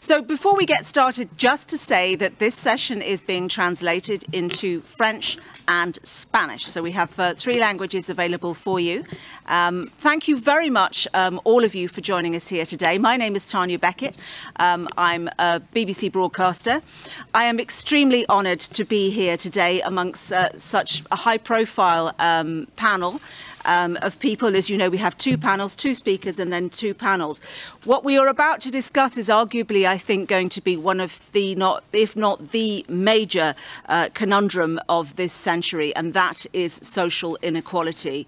So before we get started, just to say that this session is being translated into French and Spanish. So we have uh, three languages available for you. Um, thank you very much, um, all of you, for joining us here today. My name is Tanya Beckett. Um, I'm a BBC broadcaster. I am extremely honoured to be here today amongst uh, such a high-profile um, panel um, of people. As you know, we have two panels, two speakers and then two panels. What we are about to discuss is arguably, I think, going to be one of the, not, if not the major uh, conundrum of this century, and that is social inequality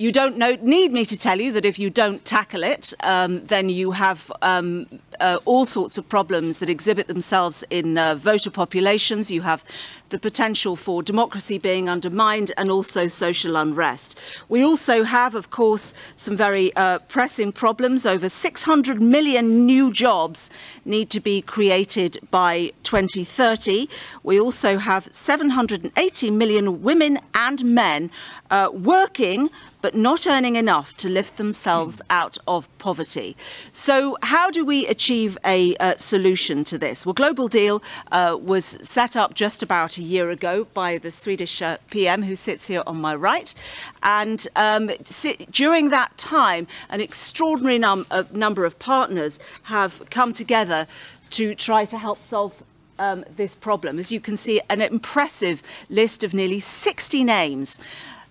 you don't know, need me to tell you that if you don't tackle it, um, then you have um, uh, all sorts of problems that exhibit themselves in uh, voter populations. You have the potential for democracy being undermined and also social unrest. We also have, of course, some very uh, pressing problems. Over 600 million new jobs need to be created by 2030. We also have 780 million women and men uh, working but not earning enough to lift themselves out of poverty. So how do we achieve a uh, solution to this? Well, Global Deal uh, was set up just about a year ago by the Swedish uh, PM who sits here on my right. And um, during that time, an extraordinary num number of partners have come together to try to help solve um, this problem. As you can see, an impressive list of nearly 60 names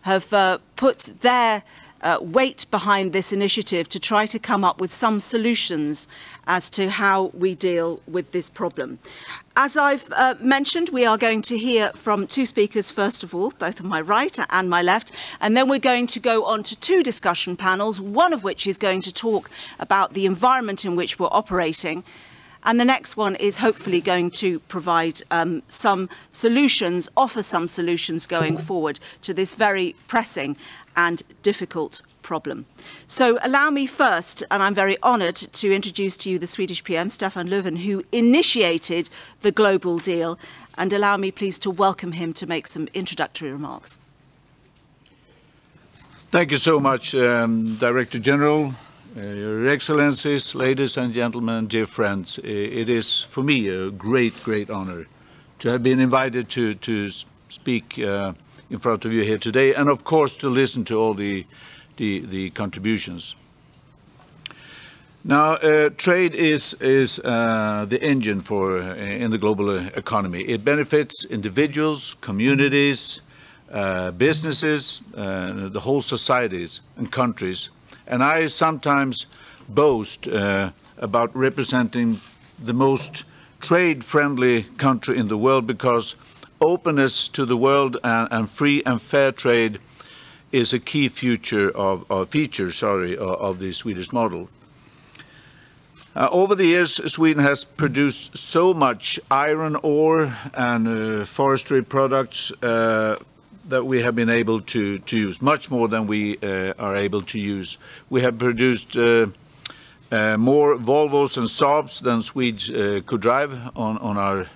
have uh, put their uh, weight behind this initiative to try to come up with some solutions as to how we deal with this problem. As I've uh, mentioned, we are going to hear from two speakers, first of all, both on my right and my left, and then we're going to go on to two discussion panels, one of which is going to talk about the environment in which we're operating, and the next one is hopefully going to provide um, some solutions, offer some solutions going forward to this very pressing and difficult problem. So allow me first, and I'm very honoured to introduce to you the Swedish PM, Stefan Löfven, who initiated the global deal, and allow me please to welcome him to make some introductory remarks. Thank you so much, um, Director General, Your Excellencies, ladies and gentlemen, dear friends, it is for me a great, great honor to have been invited to, to speak uh, in front of you here today and of course to listen to all the, the, the contributions. Now, uh, trade is, is uh, the engine for uh, in the global economy. It benefits individuals, communities, uh, businesses, the whole societies and countries and I sometimes boast uh, about representing the most trade-friendly country in the world because openness to the world and, and, free and fair trade is a key feature of, of feature, sorry, of, of, the Swedish model. Uh, over the years, Sweden has produced so much iron ore and uh, forestry products uh, that we have been able to, to use, much more than we uh, are able to use. We have produced uh, uh, more Volvos and Saabs than Swedes could drive on, on, our,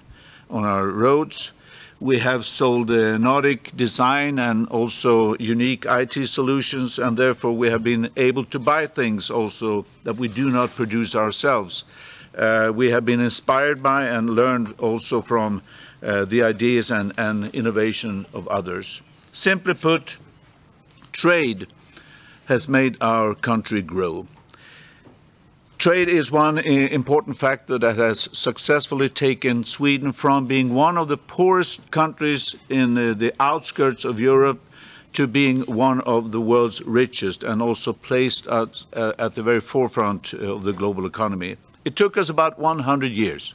on our roads. We have sold Nordic design and also unique IT solutions, and therefore we have been able to buy things also that we do not produce ourselves. Uh, we have been inspired by and learned also from uh, the ideas and, and innovation of others. Simply put, trade has made our country grow. Trade is one important factor that has successfully taken Sweden from being one of the poorest countries in the outskirts of Europe to being one of the world's richest and also placed at, uh, at the very forefront of the global economy. It took us about 100 years.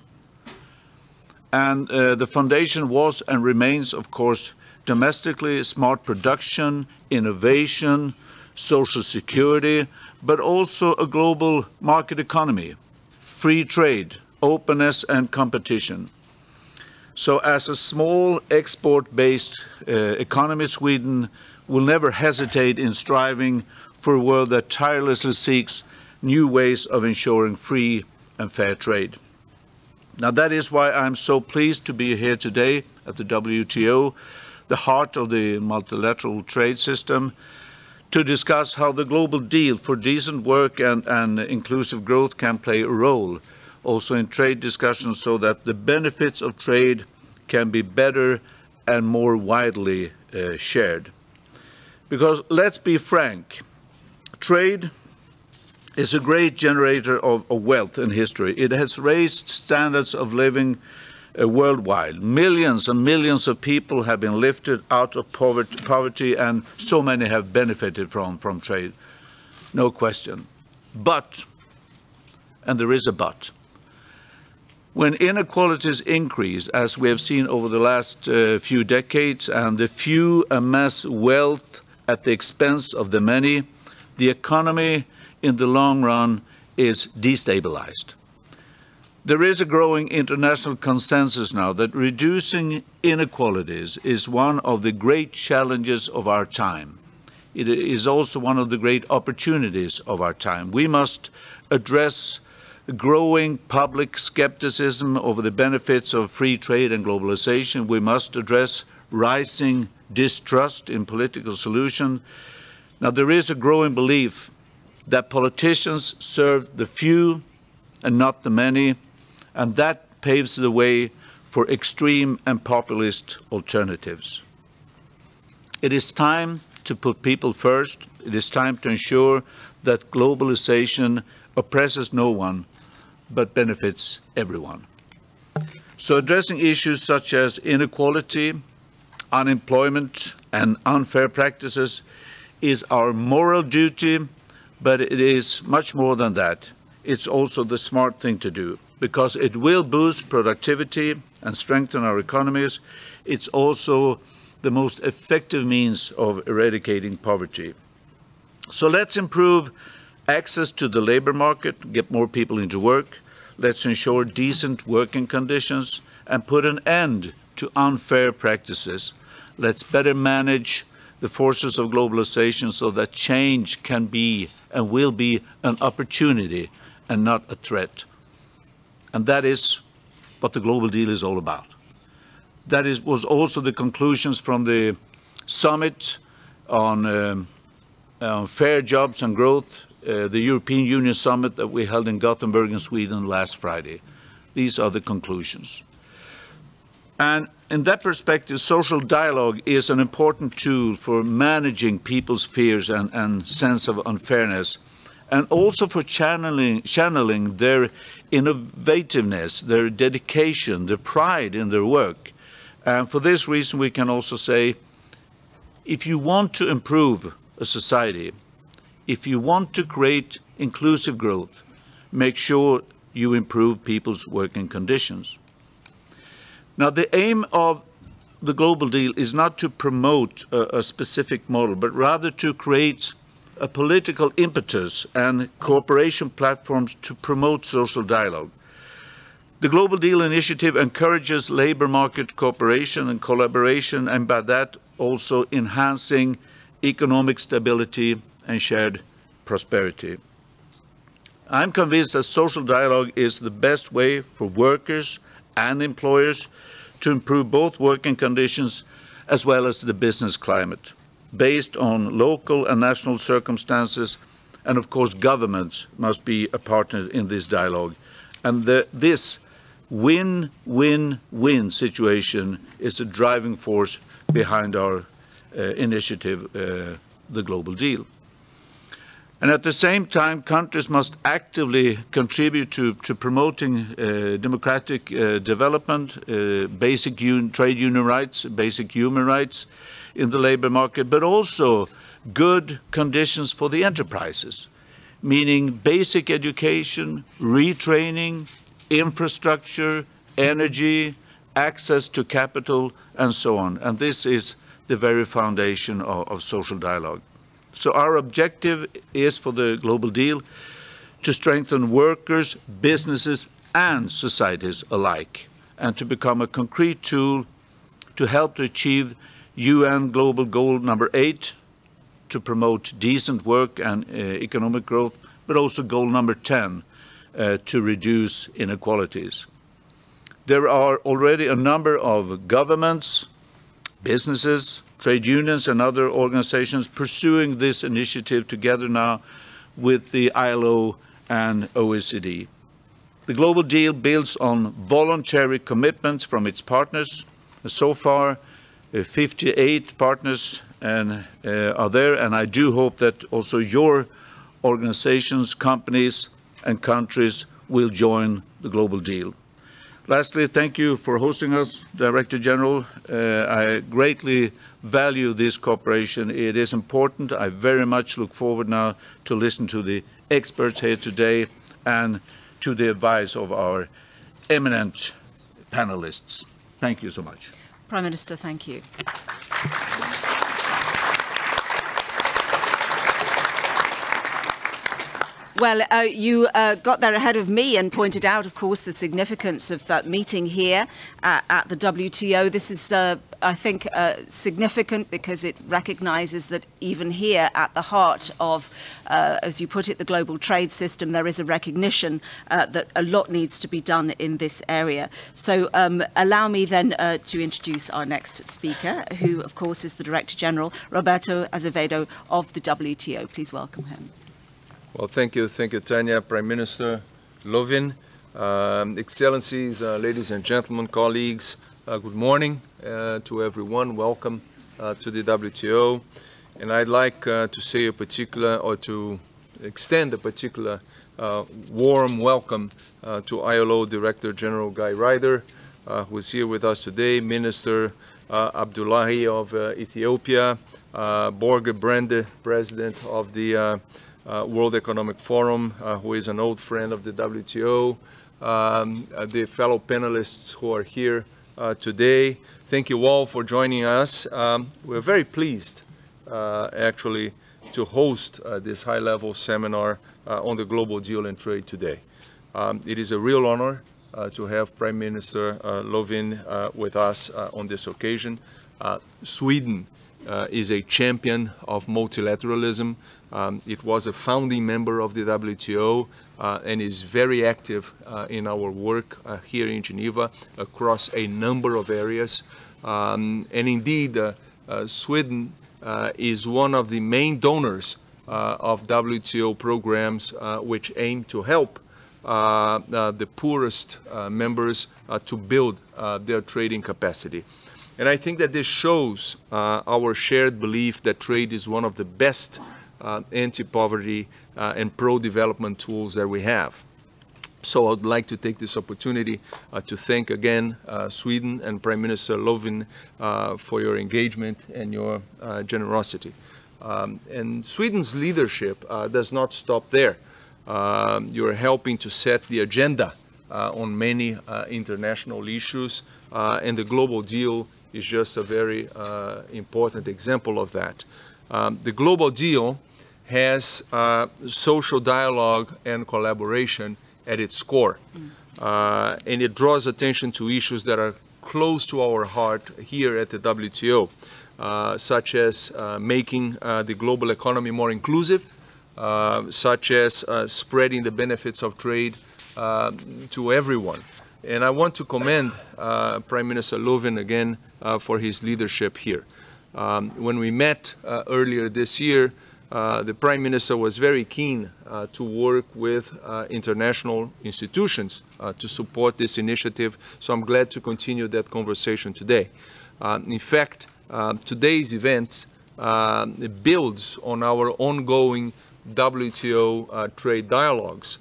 And uh, the foundation was and remains, of course, domestically smart production, innovation, social security, but also a global market economy, free trade, openness and competition. So as a small export-based uh, economy, Sweden will never hesitate in striving for a world that tirelessly seeks new ways of ensuring free and fair trade. Now that is why I'm so pleased to be here today at the WTO, the heart of the multilateral trade system, to discuss how the global deal for decent work and, and inclusive growth can play a role also in trade discussions, so that the benefits of trade can be better and more widely uh, shared. Because let's be frank, trade is a great generator of, of wealth in history. It has raised standards of living uh, worldwide. Millions and millions of people have been lifted out of poverty, poverty, and so many have benefited from, from trade. No question. But, and there is a but, when inequalities increase, as we have seen over the last uh, few decades, and the few amass wealth at the expense of the many, the economy in the long run is destabilized. There is a growing international consensus now that reducing inequalities is one of the great challenges of our time. It is also one of the great opportunities of our time. We must address growing public skepticism over the benefits of free trade and globalization. We must address rising distrust in political solutions. Now, there is a growing belief that politicians serve the few and not the many, and that paves the way for extreme and populist alternatives. It is time to put people first. It is time to ensure that globalization oppresses no one, but benefits everyone. So addressing issues such as inequality, unemployment, and unfair practices is our moral duty, but it is much more than that. It's also the smart thing to do because it will boost productivity and strengthen our economies. It's also the most effective means of eradicating poverty. So let's improve access to the labor market, get more people into work. Let's ensure decent working conditions and put an end to unfair practices. Let's better manage the forces of globalization so that change can be and will be an opportunity and not a threat. And that is what the global deal is all about. That is, was also the conclusions from the summit on, um, on fair jobs and growth uh, the European Union summit that we held in Gothenburg in Sweden last Friday. These are the conclusions. And in that perspective, social dialogue is an important tool for managing people's fears and, and sense of unfairness, and also for channeling, channeling their innovativeness, their dedication, their pride in their work. And for this reason, we can also say, if you want to improve a society, if you want to create inclusive growth, make sure you improve people's working conditions. Now, the aim of the global deal is not to promote a, a specific model, but rather to create a political impetus and cooperation platforms to promote social dialogue. The Global Deal Initiative encourages labor market cooperation and collaboration, and by that also enhancing economic stability and shared prosperity. I'm convinced that social dialogue is the best way for workers and employers to improve both working conditions as well as the business climate, based on local and national circumstances, and of course governments must be a partner in this dialogue. And the, this win-win-win situation is a driving force behind our uh, initiative, uh, the Global Deal. And at the same time, countries must actively contribute to, to promoting uh, democratic uh, development, uh, basic un trade union rights, basic human rights in the labor market, but also good conditions for the enterprises, meaning basic education, retraining, infrastructure, energy, access to capital, and so on. And this is the very foundation of, of social dialogue. So our objective is for the global deal to strengthen workers, businesses, and societies alike, and to become a concrete tool to help to achieve UN Global Goal number eight, to promote decent work and uh, economic growth, but also goal number 10, uh, to reduce inequalities. There are already a number of governments, businesses, trade unions and other organizations pursuing this initiative together now with the ILO and OECD. The global deal builds on voluntary commitments from its partners. So far, uh, 58 partners and, uh, are there, and I do hope that also your organizations, companies, and countries will join the global deal. Lastly, thank you for hosting us, Director General. Uh, I greatly value this cooperation. It is important. I very much look forward now to listen to the experts here today and to the advice of our eminent panelists. Thank you so much. Prime Minister, thank you. Well, uh, you uh, got there ahead of me and pointed out, of course, the significance of that meeting here uh, at the WTO. This is, uh, I think, uh, significant because it recognizes that even here at the heart of, uh, as you put it, the global trade system, there is a recognition that a lot needs to be done in this area. So um, allow me then to introduce our next speaker, who, of course, is the Director General, Roberto Azevedo of the WTO. Please welcome him. Well, thank you. Thank you, Tanya, Prime Minister Löfven, um, Excellencies, uh, ladies and gentlemen, colleagues, uh, good morning uh, to everyone. Welcome uh, to the WTO. And I'd like uh, to say a particular, or to extend a particular uh, warm welcome to ILO Director General Guy Ryder, who is here with us today, Minister Abdullahi of Ethiopia, Borge Brende, President of the uh, World Economic Forum, uh, who is an old friend of the WTO, um, uh, the fellow panelists who are here today. Thank you all for joining us. Um, we're very pleased, actually, to host this high-level seminar on the global deal and trade today. Um, it is a real honor uh, to have Prime Minister uh, Löfven uh, with us on this occasion. Sweden is a champion of multilateralism. Um, it was a founding member of the WTO uh, and is very active uh, in our work uh, here in Geneva across a number of areas. Um, and indeed, uh, uh, Sweden uh, is one of the main donors of WTO programs which aim to help the poorest members to build their trading capacity. And I think that this shows our shared belief that trade is one of the best uh, anti-poverty uh, and pro-development tools that we have. So I'd like to take this opportunity uh, to thank again uh, Sweden and Prime Minister Löfven uh, for your engagement and your uh, generosity. Um, and Sweden's leadership does not stop there. Um, you're helping to set the agenda on many international issues, and the global deal is just a very important example of that. Um, the global deal has uh, social dialogue and collaboration at its core. Uh, and it draws attention to issues that are close to our heart here at the WTO, uh, such as uh, making uh, the global economy more inclusive, uh, such as spreading the benefits of trade to everyone. And I want to commend Prime Minister Löfven again for his leadership here. Um, when we met earlier this year, uh, the Prime Minister was very keen uh, to work with uh, international institutions uh, to support this initiative, so I'm glad to continue that conversation today. Uh, in fact, today's event builds on our ongoing WTO trade dialogues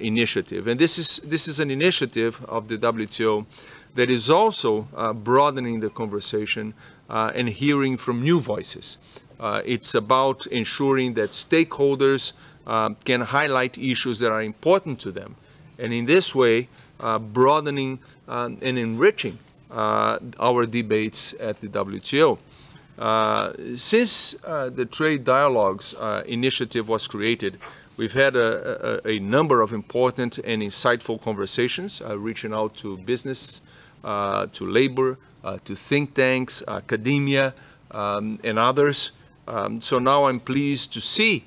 initiative. And this is, this is an initiative of the WTO that is also broadening the conversation and hearing from new voices. Uh, it's about ensuring that stakeholders uh, can highlight issues that are important to them. And in this way, uh, broadening um, and enriching uh, our debates at the WTO. Uh, since the Trade Dialogues initiative was created, we've had a, a, a, number of important and insightful conversations, reaching out to business, to labor, to think tanks, academia, um, and others. Um, so now I'm pleased to see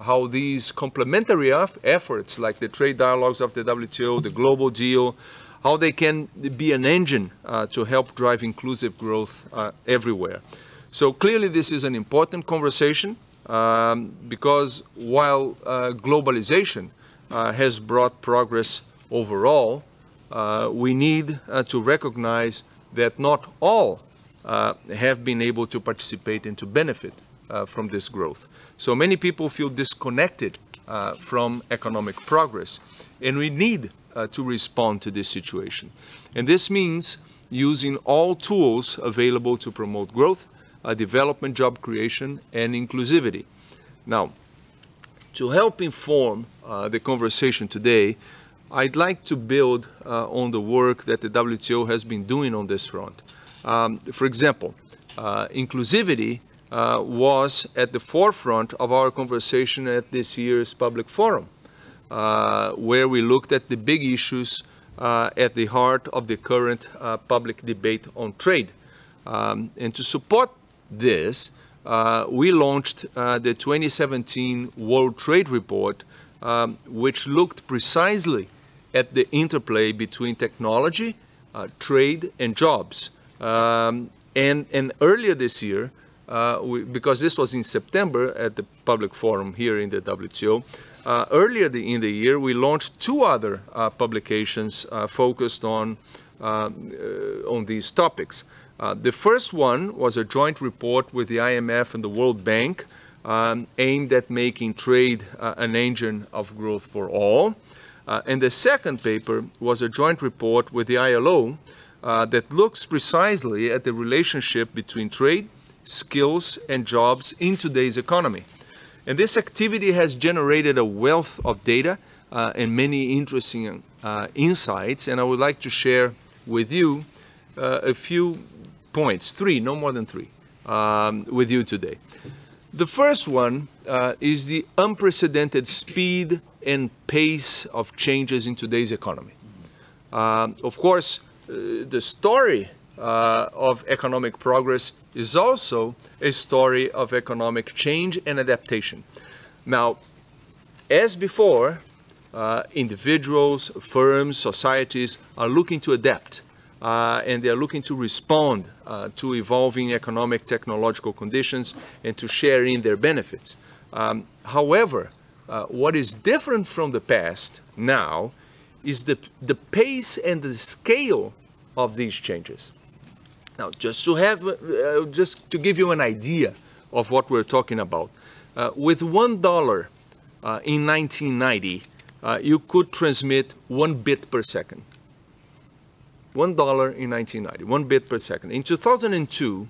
how these complementary efforts like the trade dialogues of the WTO, the global deal, how they can be an engine uh, to help drive inclusive growth uh, everywhere. So clearly this is an important conversation um, because while uh, globalization uh, has brought progress overall, uh, we need uh, to recognize that not all have been able to participate and to benefit uh, from this growth. So many people feel disconnected uh, from economic progress, and we need uh, to respond to this situation. And this means using all tools available to promote growth, development, job creation, and inclusivity. Now, to help inform the conversation today, I'd like to build uh, on the work that the WTO has been doing on this front. Um, for example, uh, inclusivity uh, was at the forefront of our conversation at this year's public forum, uh, where we looked at the big issues uh, at the heart of the current uh, public debate on trade. Um, and to support this, we launched the 2017 World Trade Report, um, which looked precisely at the interplay between technology, uh, trade, and jobs. Um, and, and earlier this year, uh, we, because this was in September at the public forum here in the WTO, uh, earlier the, in the year, we launched two other uh, publications uh, focused on, uh, on these topics. the first one was a joint report with the IMF and the World Bank um, aimed at making trade an engine of growth for all. And the second paper was a joint report with the ILO that looks precisely at the relationship between trade, skills, and jobs in today's economy. And this activity has generated a wealth of data uh, and many interesting uh, insights, and I would like to share with you uh, a few points, three, no more than three, um, with you today. The first one uh, is the unprecedented speed and pace of changes in today's economy. Um, of course, uh, the story uh, of economic progress is also a story of economic change and adaptation. Now, as before, uh, individuals, firms, societies are looking to adapt uh, and they are looking to respond uh, to evolving economic technological conditions and to share in their benefits. Um, however, uh, what is different from the past now is the, the pace and the scale of these changes. Now, just to have, uh, just to give you an idea of what we're talking about, uh, with one dollar uh, in 1990, uh, you could transmit one bit per second. One dollar in 1990, one bit per second. In 2002,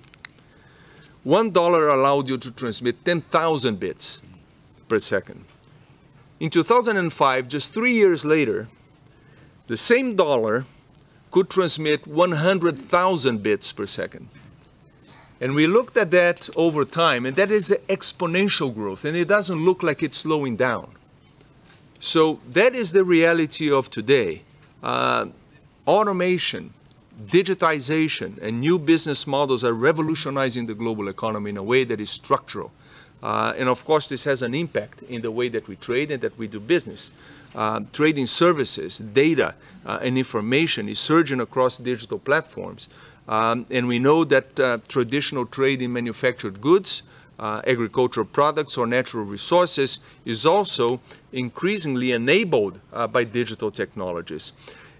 one dollar allowed you to transmit 10,000 bits per second. In 2005, just three years later, the same dollar could transmit 100,000 bits per second. And we looked at that over time, and that is exponential growth, and it doesn't look like it's slowing down. So that is the reality of today. Uh, automation, digitization, and new business models are revolutionizing the global economy in a way that is structural. Uh, and of course, this has an impact in the way that we trade and that we do business. Uh, trading services, data, uh, and information is surging across digital platforms. Um, and we know that uh, traditional trade in manufactured goods, uh, agricultural products, or natural resources is also increasingly enabled uh, by digital technologies.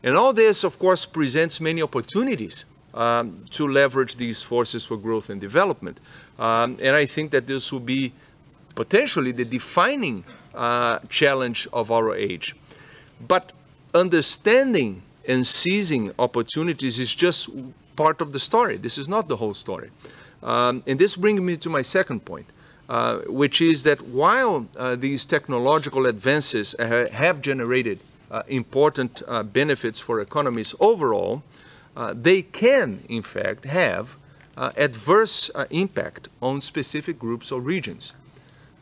And all this, of course, presents many opportunities um, to leverage these forces for growth and development. Um, and I think that this will be potentially the defining uh, challenge of our age. But understanding and seizing opportunities is just part of the story. This is not the whole story. Um, and this brings me to my second point, uh, which is that while uh, these technological advances ha have generated uh, important uh, benefits for economies overall, uh, they can, in fact, have adverse impact on specific groups or regions.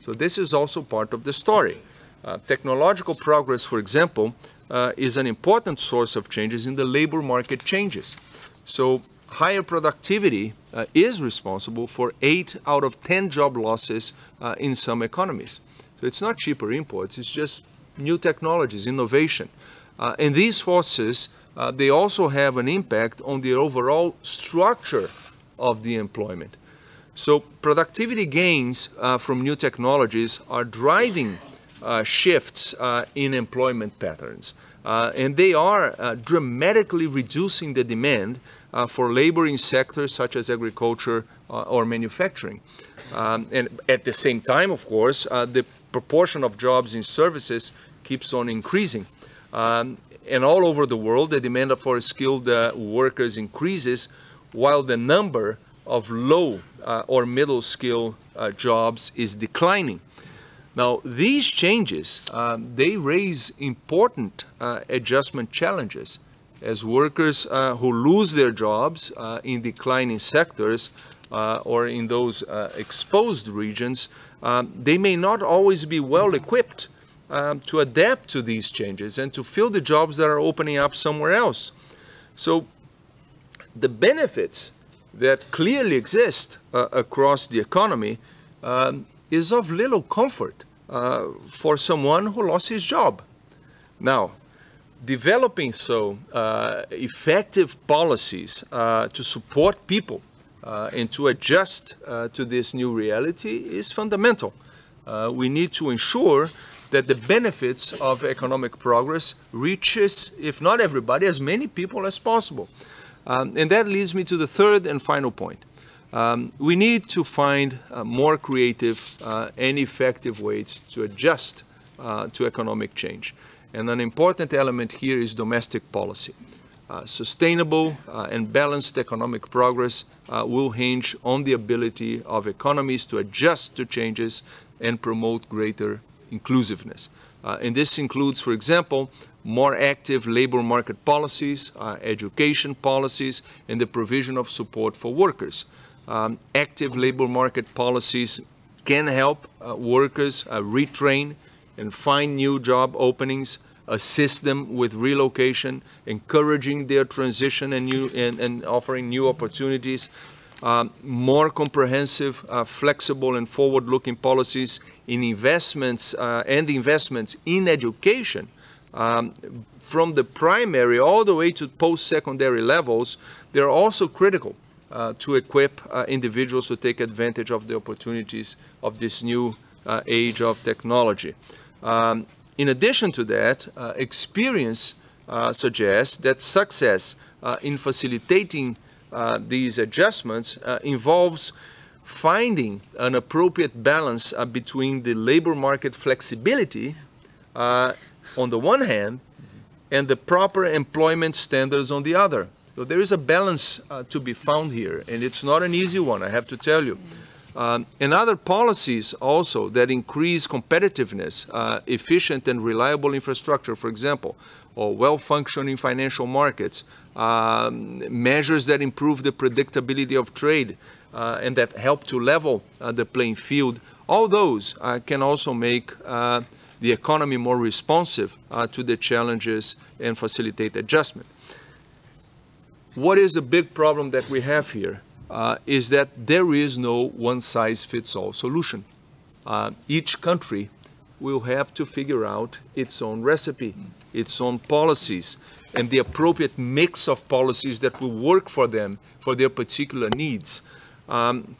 So this is also part of the story. Uh, technological progress, for example, uh, is an important source of changes in the labor market changes. So higher productivity uh, is responsible for 8 out of 10 job losses in some economies. So it's not cheaper imports, it's just new technologies, innovation. and these forces uh, they also have an impact on the overall structure of the employment. So productivity gains uh, from new technologies are driving uh, shifts uh, in employment patterns. Uh, and they are uh, dramatically reducing the demand uh, for labor in sectors such as agriculture or manufacturing. Um, and at the same time, of course, the proportion of jobs in services keeps on increasing. Um, and all over the world, the demand for skilled workers increases while the number of low uh, or middle skill uh, jobs is declining. Now, these changes, um, they raise important uh, adjustment challenges as workers uh, who lose their jobs uh, in declining sectors or in those exposed regions, um, they may not always be well equipped um, to adapt to these changes and to fill the jobs that are opening up somewhere else. So the benefits that clearly exist uh, across the economy um, is of little comfort uh, for someone who lost his job. Now, developing so uh, effective policies uh, to support people uh, and to adjust uh, to this new reality is fundamental. we need to ensure that the benefits of economic progress reaches, if not everybody, as many people as possible. Um, and that leads me to the third and final point. Um, we need to find uh, more creative uh, and effective ways to adjust uh, to economic change. And an important element here is domestic policy. Uh, sustainable uh, and balanced economic progress uh, will hinge on the ability of economies to adjust to changes and promote greater inclusiveness. and this includes, for example, more active labor market policies, uh, education policies, and the provision of support for workers. Um, active labor market policies can help uh, workers uh, retrain and find new job openings, assist them with relocation, encouraging their transition and, new, and, and offering new opportunities, um, more comprehensive, uh, flexible, and forward-looking policies in investments uh, and investments in education um, from the primary all the way to post-secondary levels, they're also critical uh, to equip uh, individuals to take advantage of the opportunities of this new uh, age of technology. Um, in addition to that, uh, experience uh, suggests that success uh, in facilitating these adjustments involves finding an appropriate balance between the labor market flexibility on the one hand and the proper employment standards on the other. So there is a balance uh, to be found here, and it's not an easy one, I have to tell you. Um, and other policies also that increase competitiveness, uh, efficient and reliable infrastructure, for example, or well-functioning financial markets, um, measures that improve the predictability of trade uh, and that help to level uh, the playing field, all those uh, can also make uh, the economy more responsive uh, to the challenges and facilitate adjustment. What is a big problem that we have here uh, is that there is no one-size-fits-all solution. Uh, each country will have to figure out its own recipe, its own policies, and the appropriate mix of policies that will work for them, for their particular needs. Um,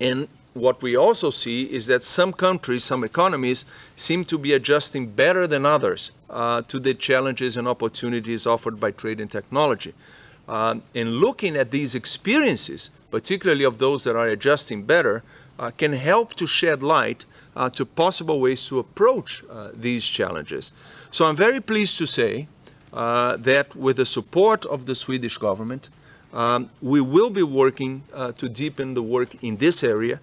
and what we also see is that some countries, some economies, seem to be adjusting better than others uh, to the challenges and opportunities offered by trade and technology. Uh, and looking at these experiences, particularly of those that are adjusting better, uh, can help to shed light uh, to possible ways to approach uh, these challenges. So I'm very pleased to say uh, that with the support of the Swedish government, um, we will be working to deepen the work in this area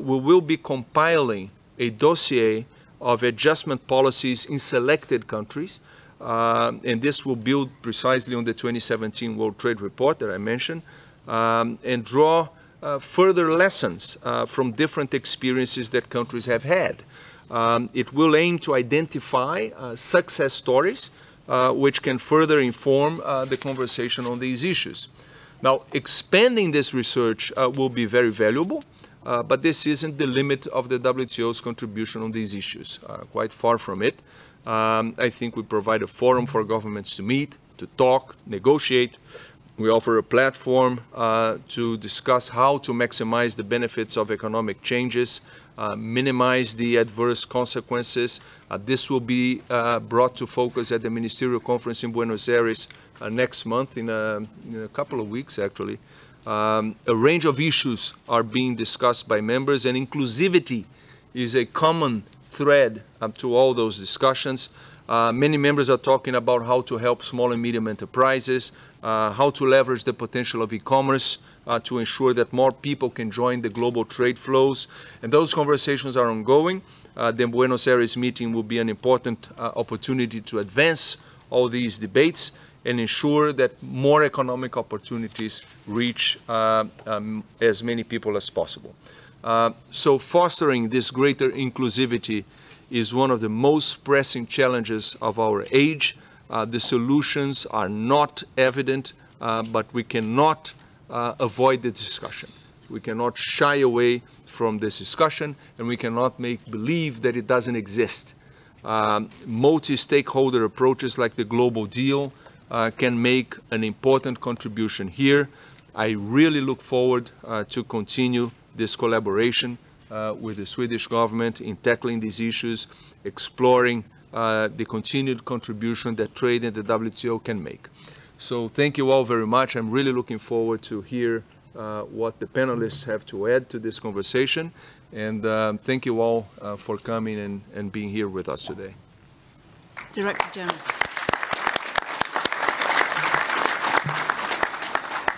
we will be compiling a dossier of adjustment policies in selected countries. Uh, and this will build precisely on the 2017 World Trade Report that I mentioned um, and draw uh, further lessons uh, from different experiences that countries have had. Um, it will aim to identify uh, success stories uh, which can further inform the conversation on these issues. Now, expanding this research will be very valuable. Uh, but this isn't the limit of the WTO's contribution on these issues. Uh, quite far from it. Um, I think we provide a forum for governments to meet, to talk, negotiate, We offer a platform uh, to discuss how to maximize the benefits of economic changes, uh, minimize the adverse consequences. Uh, this will be uh, brought to focus at the Ministerial Conference in Buenos Aires next month, in a, in a, couple of weeks actually. Um, a range of issues are being discussed by members, and inclusivity is a common thread to all those discussions. Uh, many members are talking about how to help small and medium enterprises, uh, how to leverage the potential of e-commerce uh, to ensure that more people can join the global trade flows. And those conversations are ongoing. Uh, the Buenos Aires meeting will be an important uh, opportunity to advance all these debates and ensure that more economic opportunities reach uh, um, as many people as possible. Uh, so fostering this greater inclusivity is one of the most pressing challenges of our age. Uh, the solutions are not evident, uh, but we cannot uh, avoid the discussion. We cannot shy away from this discussion, and we cannot make believe that it doesn't exist. Um, multi-stakeholder approaches like the global deal uh, can make an important contribution here. I really look forward uh, to continue this collaboration uh, with the Swedish government in tackling these issues, exploring uh, the continued contribution that trade and the WTO can make. So thank you all very much. I'm really looking forward to hear uh, what the panelists have to add to this conversation. And um, thank you all for coming and, and being here with us today. Director General.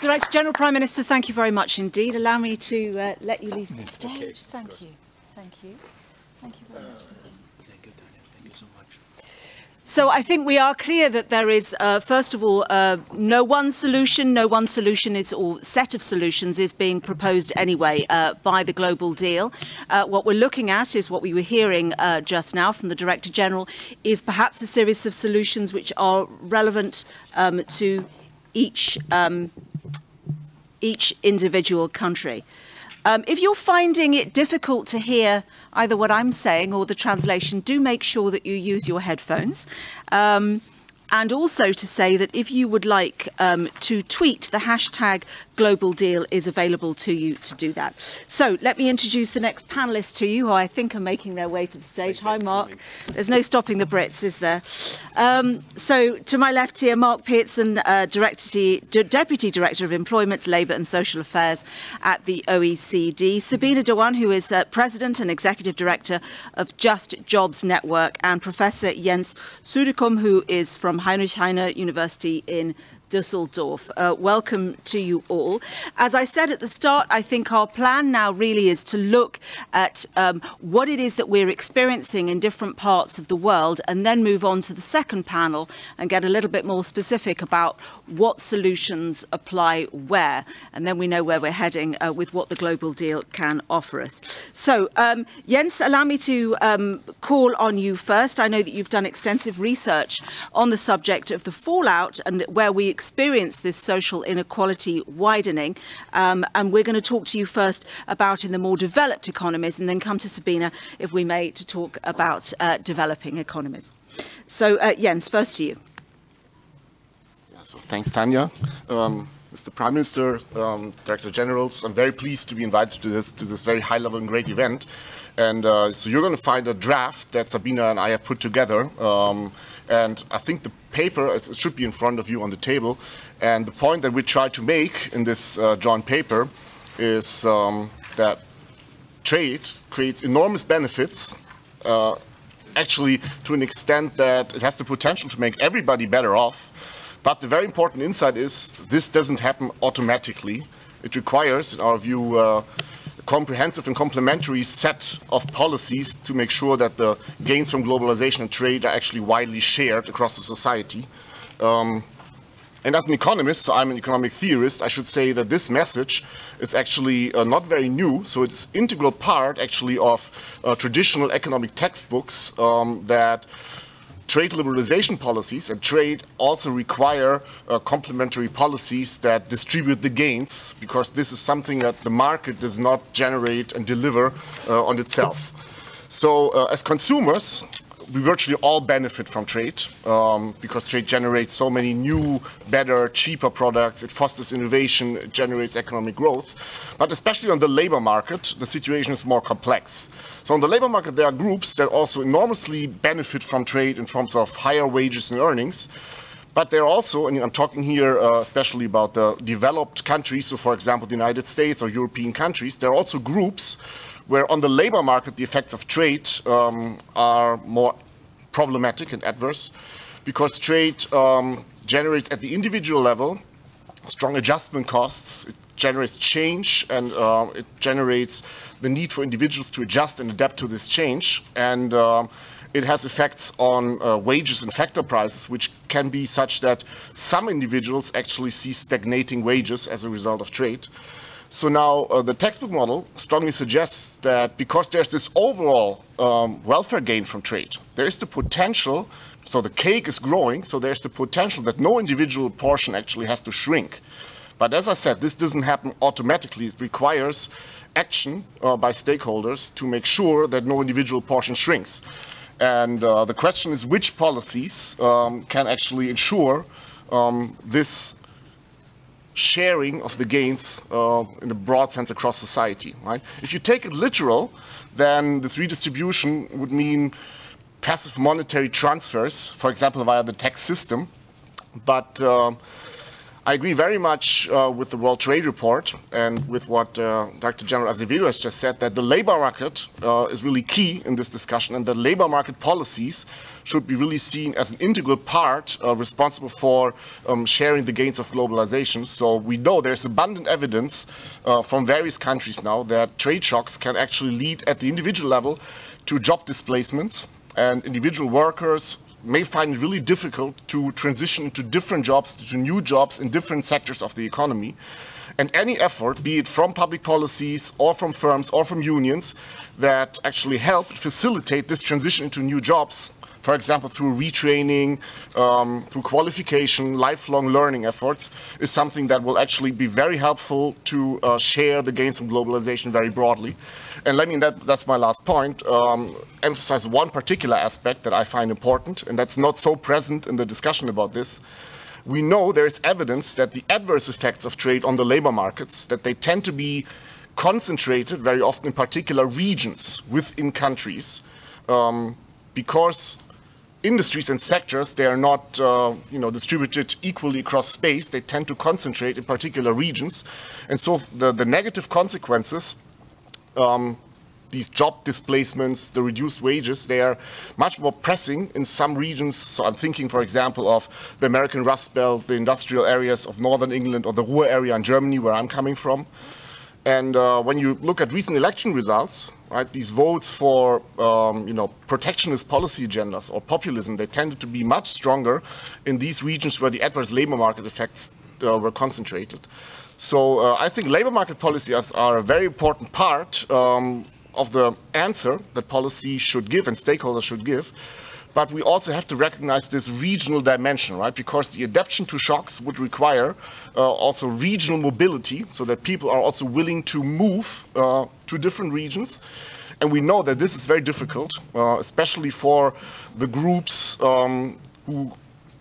Director General Prime Minister, thank you very much indeed. Allow me to uh, let you leave the stage. Okay, thank you. Thank you. Very much. Thank you very much. So I think we are clear that there is, uh, first of all, uh, no one solution, no one solution is, or set of solutions is being proposed anyway uh, by the global deal. Uh, what we're looking at is what we were hearing uh, just now from the Director General is perhaps a series of solutions which are relevant um, to each, um, each individual country. Um, if you're finding it difficult to hear either what I'm saying or the translation, do make sure that you use your headphones. Um, and also to say that if you would like um, to tweet, the hashtag global deal is available to you to do that. So let me introduce the next panelists to you, who I think are making their way to the stage. Hi, Mark. There's no stopping the Brits, is there? Um, so to my left here, Mark Pearson, uh, Deputy Director of Employment, Labour and Social Affairs at the OECD. Sabina Dewan, who is uh, President and Executive Director of Just Jobs Network, and Professor Jens Suedekum, who is from Heinrich Heine University in Dusseldorf. Uh, welcome to you all. As I said at the start, I think our plan now really is to look at um, what it is that we're experiencing in different parts of the world and then move on to the second panel and get a little bit more specific about what solutions apply where. And then we know where we're heading uh, with what the global deal can offer us. So um, Jens, allow me to um, call on you first. I know that you've done extensive research on the subject of the fallout and where we experience this social inequality widening. Um, and we're going to talk to you first about in the more developed economies and then come to Sabina, if we may, to talk about uh, developing economies. So, uh, Jens, first to you. Yeah, so thanks, Tanya. Um, Mr. Prime Minister, um, Director Generals, I'm very pleased to be invited to this, to this very high-level and great event. And uh, so you're going to find a draft that Sabina and I have put together. Um, and I think the paper should be in front of you on the table. And the point that we try to make in this uh, joint paper is um, that trade creates enormous benefits, uh, actually to an extent that it has the potential to make everybody better off. But the very important insight is this doesn't happen automatically. It requires, in our view, uh, comprehensive and complementary set of policies to make sure that the gains from globalization and trade are actually widely shared across the society. Um, and as an economist, so I'm an economic theorist, I should say that this message is actually uh, not very new. So it's integral part actually of uh, traditional economic textbooks um, that trade liberalization policies and trade also require uh, complementary policies that distribute the gains because this is something that the market does not generate and deliver uh, on itself. So uh, as consumers, we virtually all benefit from trade um, because trade generates so many new, better, cheaper products. It fosters innovation, it generates economic growth. But especially on the labor market, the situation is more complex. So on the labor market, there are groups that also enormously benefit from trade in terms of higher wages and earnings. But there are also, and I'm talking here uh, especially about the developed countries, so for example, the United States or European countries, there are also groups where on the labor market the effects of trade um, are more problematic and adverse because trade um, generates at the individual level strong adjustment costs, it generates change and uh, it generates the need for individuals to adjust and adapt to this change. And uh, it has effects on uh, wages and factor prices, which can be such that some individuals actually see stagnating wages as a result of trade. So now uh, the textbook model strongly suggests that because there's this overall um, welfare gain from trade, there is the potential, so the cake is growing, so there's the potential that no individual portion actually has to shrink. But as I said, this doesn't happen automatically. It requires action uh, by stakeholders to make sure that no individual portion shrinks. And uh, the question is which policies um, can actually ensure um, this sharing of the gains uh, in a broad sense across society. Right? If you take it literal, then this redistribution would mean passive monetary transfers, for example, via the tax system. But uh, I agree very much uh, with the World Trade Report and with what uh, Dr. General Azevêdo has just said, that the labor market uh, is really key in this discussion and the labor market policies should be really seen as an integral part uh, responsible for um, sharing the gains of globalization. So we know there's abundant evidence uh, from various countries now that trade shocks can actually lead at the individual level to job displacements and individual workers may find it really difficult to transition to different jobs, to new jobs in different sectors of the economy. And any effort, be it from public policies or from firms or from unions, that actually help facilitate this transition into new jobs for example, through retraining, um, through qualification, lifelong learning efforts, is something that will actually be very helpful to uh, share the gains from globalization very broadly. And let me, that, that's my last point, um, emphasize one particular aspect that I find important, and that's not so present in the discussion about this. We know there is evidence that the adverse effects of trade on the labor markets, that they tend to be concentrated very often in particular regions within countries um, because industries and sectors, they are not uh, you know, distributed equally across space. They tend to concentrate in particular regions. And so the, the negative consequences, um, these job displacements, the reduced wages, they are much more pressing in some regions. So I'm thinking, for example, of the American Rust Belt, the industrial areas of northern England or the Ruhr area in Germany, where I'm coming from. And uh, when you look at recent election results, right, these votes for um, you know protectionist policy agendas or populism, they tended to be much stronger in these regions where the adverse labor market effects uh, were concentrated. So uh, I think labor market policies are a very important part um, of the answer that policy should give and stakeholders should give but we also have to recognize this regional dimension, right? Because the adaptation to shocks would require uh, also regional mobility so that people are also willing to move uh, to different regions. And we know that this is very difficult, uh, especially for the groups um, who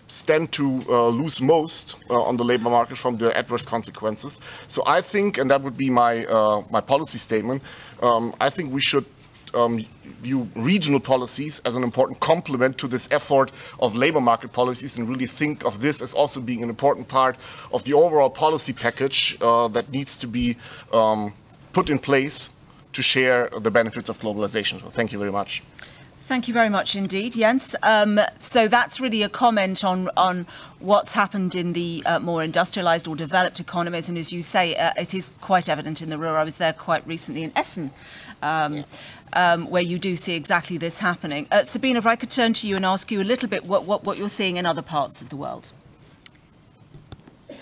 stand to uh, lose most uh, on the labor market from the adverse consequences. So I think, and that would be my, uh, my policy statement, um, I think we should um, view regional policies as an important complement to this effort of labor market policies and really think of this as also being an important part of the overall policy package uh, that needs to be um, put in place to share the benefits of globalization. So thank you very much. Thank you very much indeed, Jens. Um, so that's really a comment on on what's happened in the uh, more industrialized or developed economies. And as you say, uh, it is quite evident in the Ruhr. I was there quite recently in Essen. Um, yeah um, where you do see exactly this happening. Uh, Sabina, if I could turn to you and ask you a little bit what, what, what you're seeing in other parts of the world.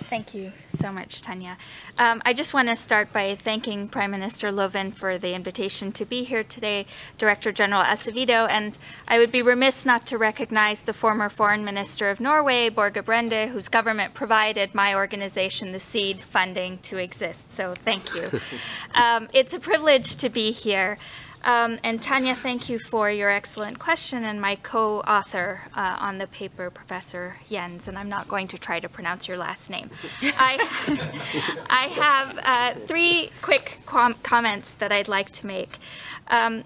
Thank you so much, Tanya. Um, I just want to start by thanking Prime Minister Löfven for the invitation to be here today, Director General Azevêdo, and I would be remiss not to recognize the former Foreign Minister of Norway, Børge Brende, whose government provided my organization the seed funding to exist. So thank you. um, it's a privilege to be here. Um, and Tanya, thank you for your excellent question and my co-author uh, on the paper, Professor Jens, and I'm not going to try to pronounce your last name. I, I have uh, three quick com comments that I'd like to make. Um,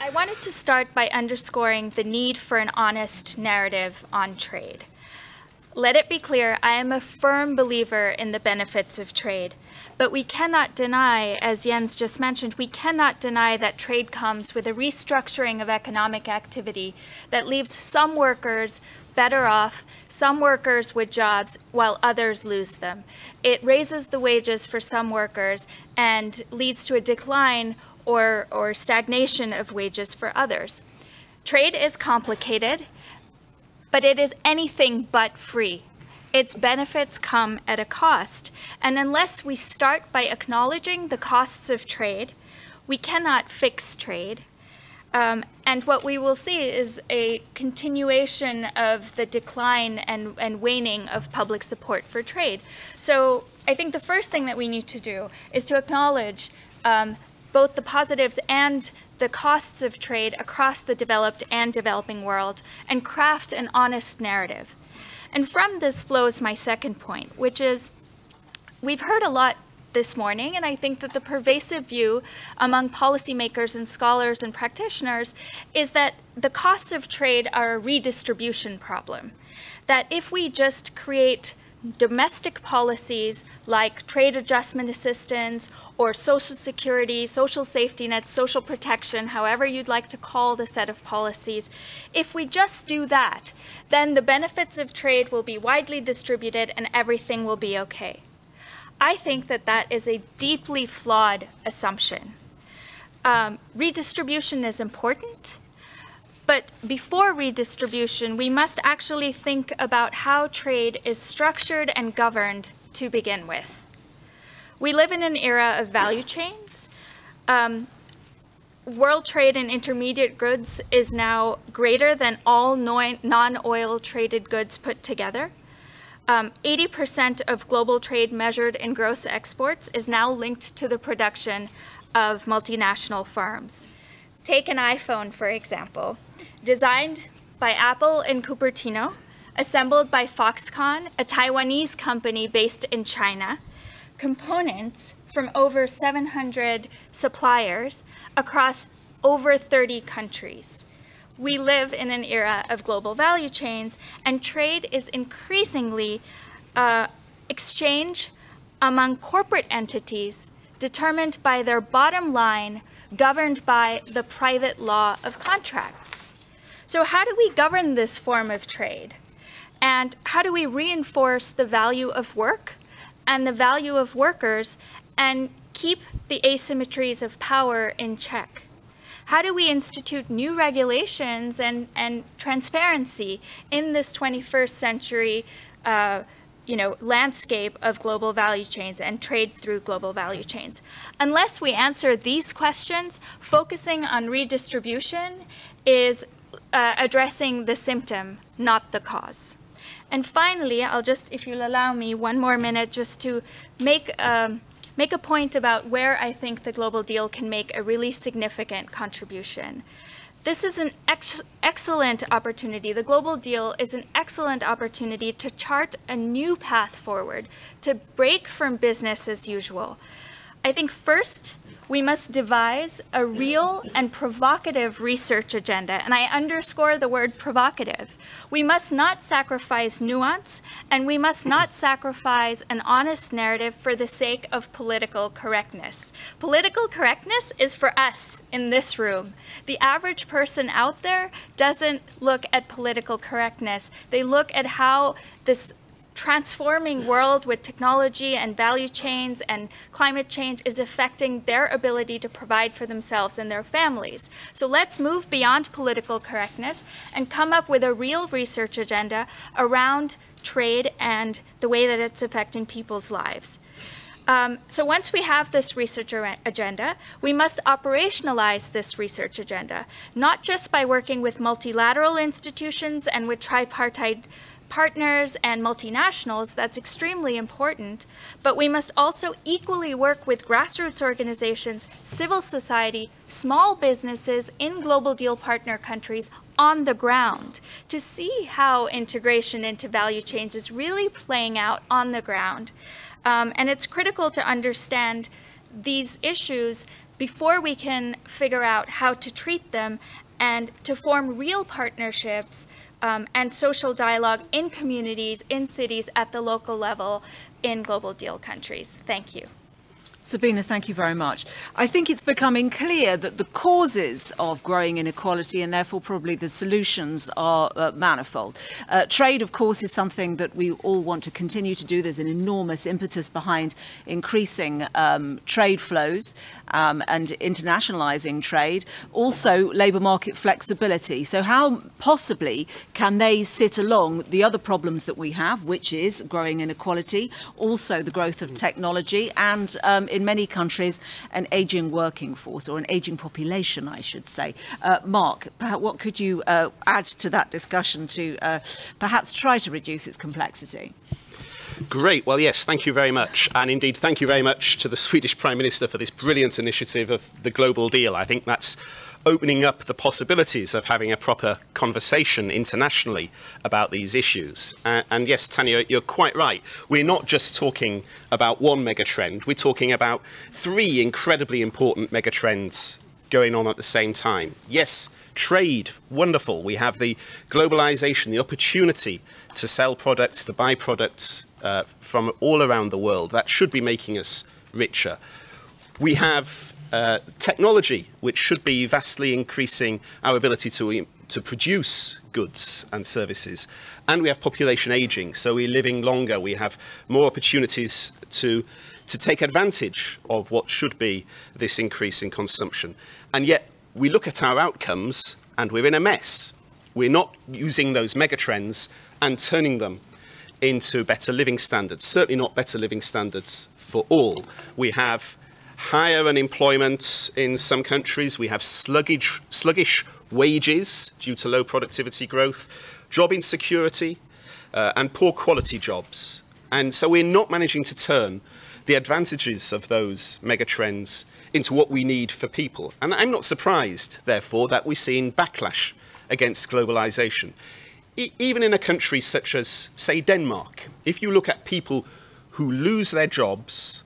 I wanted to start by underscoring the need for an honest narrative on trade. Let it be clear, I am a firm believer in the benefits of trade. But we cannot deny, as Jens just mentioned, we cannot deny that trade comes with a restructuring of economic activity that leaves some workers better off, some workers with jobs, while others lose them. It raises the wages for some workers and leads to a decline or, or stagnation of wages for others. Trade is complicated, but it is anything but free. Its benefits come at a cost. And unless we start by acknowledging the costs of trade, we cannot fix trade. Um, and what we will see is a continuation of the decline and, and waning of public support for trade. So I think the first thing that we need to do is to acknowledge um, both the positives and the costs of trade across the developed and developing world and craft an honest narrative. And from this flows my second point, which is we've heard a lot this morning, and I think that the pervasive view among policymakers and scholars and practitioners is that the costs of trade are a redistribution problem. That if we just create domestic policies like trade adjustment assistance or social security, social safety nets, social protection, however you'd like to call the set of policies, if we just do that, then the benefits of trade will be widely distributed and everything will be okay. I think that that is a deeply flawed assumption. Um, redistribution is important, but before redistribution, we must actually think about how trade is structured and governed to begin with. We live in an era of value chains. Um, world trade in intermediate goods is now greater than all non-oil traded goods put together. 80% um, of global trade measured in gross exports is now linked to the production of multinational firms. Take an iPhone, for example. Designed by Apple in Cupertino, assembled by Foxconn, a Taiwanese company based in China, components from over 700 suppliers across over 30 countries. We live in an era of global value chains, and trade is increasingly uh, exchange among corporate entities determined by their bottom line, governed by the private law of contracts. So how do we govern this form of trade? And how do we reinforce the value of work and the value of workers and keep the asymmetries of power in check? How do we institute new regulations and, and transparency in this 21st century uh, you know, landscape of global value chains and trade through global value chains. Unless we answer these questions, focusing on redistribution is uh, addressing the symptom, not the cause. And finally, I'll just, if you'll allow me one more minute, just to make, um, make a point about where I think the global deal can make a really significant contribution. This is an ex excellent opportunity. The global deal is an excellent opportunity to chart a new path forward, to break from business as usual. I think first, we must devise a real and provocative research agenda, and I underscore the word provocative. We must not sacrifice nuance, and we must not sacrifice an honest narrative for the sake of political correctness. Political correctness is for us in this room. The average person out there doesn't look at political correctness. They look at how this transforming world with technology and value chains and climate change is affecting their ability to provide for themselves and their families. So let's move beyond political correctness and come up with a real research agenda around trade and the way that it's affecting people's lives. Um, so once we have this research agenda, we must operationalize this research agenda, not just by working with multilateral institutions and with tripartite partners and multinationals, that's extremely important, but we must also equally work with grassroots organizations, civil society, small businesses in global deal partner countries on the ground to see how integration into value chains is really playing out on the ground. Um, and it's critical to understand these issues before we can figure out how to treat them and to form real partnerships um, and social dialogue in communities, in cities, at the local level, in global deal countries. Thank you. Sabina, thank you very much. I think it's becoming clear that the causes of growing inequality and therefore probably the solutions are uh, manifold. Uh, trade, of course, is something that we all want to continue to do. There's an enormous impetus behind increasing um, trade flows um, and internationalizing trade. Also, labour market flexibility. So how possibly can they sit along the other problems that we have, which is growing inequality, also the growth of technology and um, in many countries, an aging working force or an aging population, I should say. Uh, Mark, what could you uh, add to that discussion to uh, perhaps try to reduce its complexity? Great. Well, yes, thank you very much. And indeed, thank you very much to the Swedish Prime Minister for this brilliant initiative of the Global Deal. I think that's opening up the possibilities of having a proper conversation internationally about these issues. Uh, and yes, Tanya, you're quite right. We're not just talking about one megatrend, we're talking about three incredibly important megatrends going on at the same time. Yes, trade, wonderful. We have the globalization, the opportunity to sell products, to buy products uh, from all around the world. That should be making us richer. We have uh, technology, which should be vastly increasing our ability to, to produce goods and services. And we have population aging, so we're living longer. We have more opportunities to, to take advantage of what should be this increase in consumption. And yet, we look at our outcomes and we're in a mess. We're not using those megatrends and turning them into better living standards, certainly not better living standards for all. We have higher unemployment in some countries. We have sluggish, sluggish wages due to low productivity growth, job insecurity, uh, and poor quality jobs. And so we're not managing to turn the advantages of those megatrends into what we need for people. And I'm not surprised, therefore, that we're seeing backlash against globalization. E even in a country such as, say, Denmark, if you look at people who lose their jobs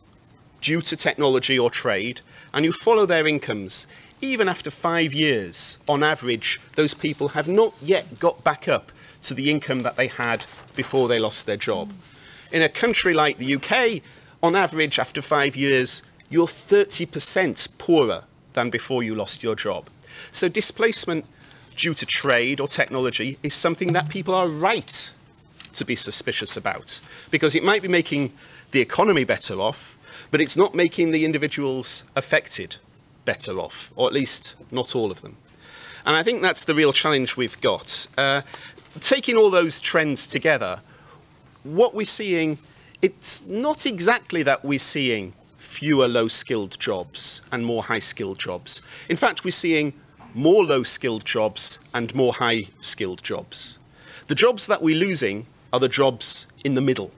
due to technology or trade, and you follow their incomes, even after five years, on average, those people have not yet got back up to the income that they had before they lost their job. In a country like the UK, on average, after five years, you're 30% poorer than before you lost your job. So displacement due to trade or technology is something that people are right to be suspicious about because it might be making the economy better off, but it's not making the individuals affected better off, or at least not all of them. And I think that's the real challenge we've got. Uh, taking all those trends together, what we're seeing, it's not exactly that we're seeing fewer low-skilled jobs and more high-skilled jobs. In fact, we're seeing more low-skilled jobs and more high-skilled jobs. The jobs that we're losing are the jobs in the middle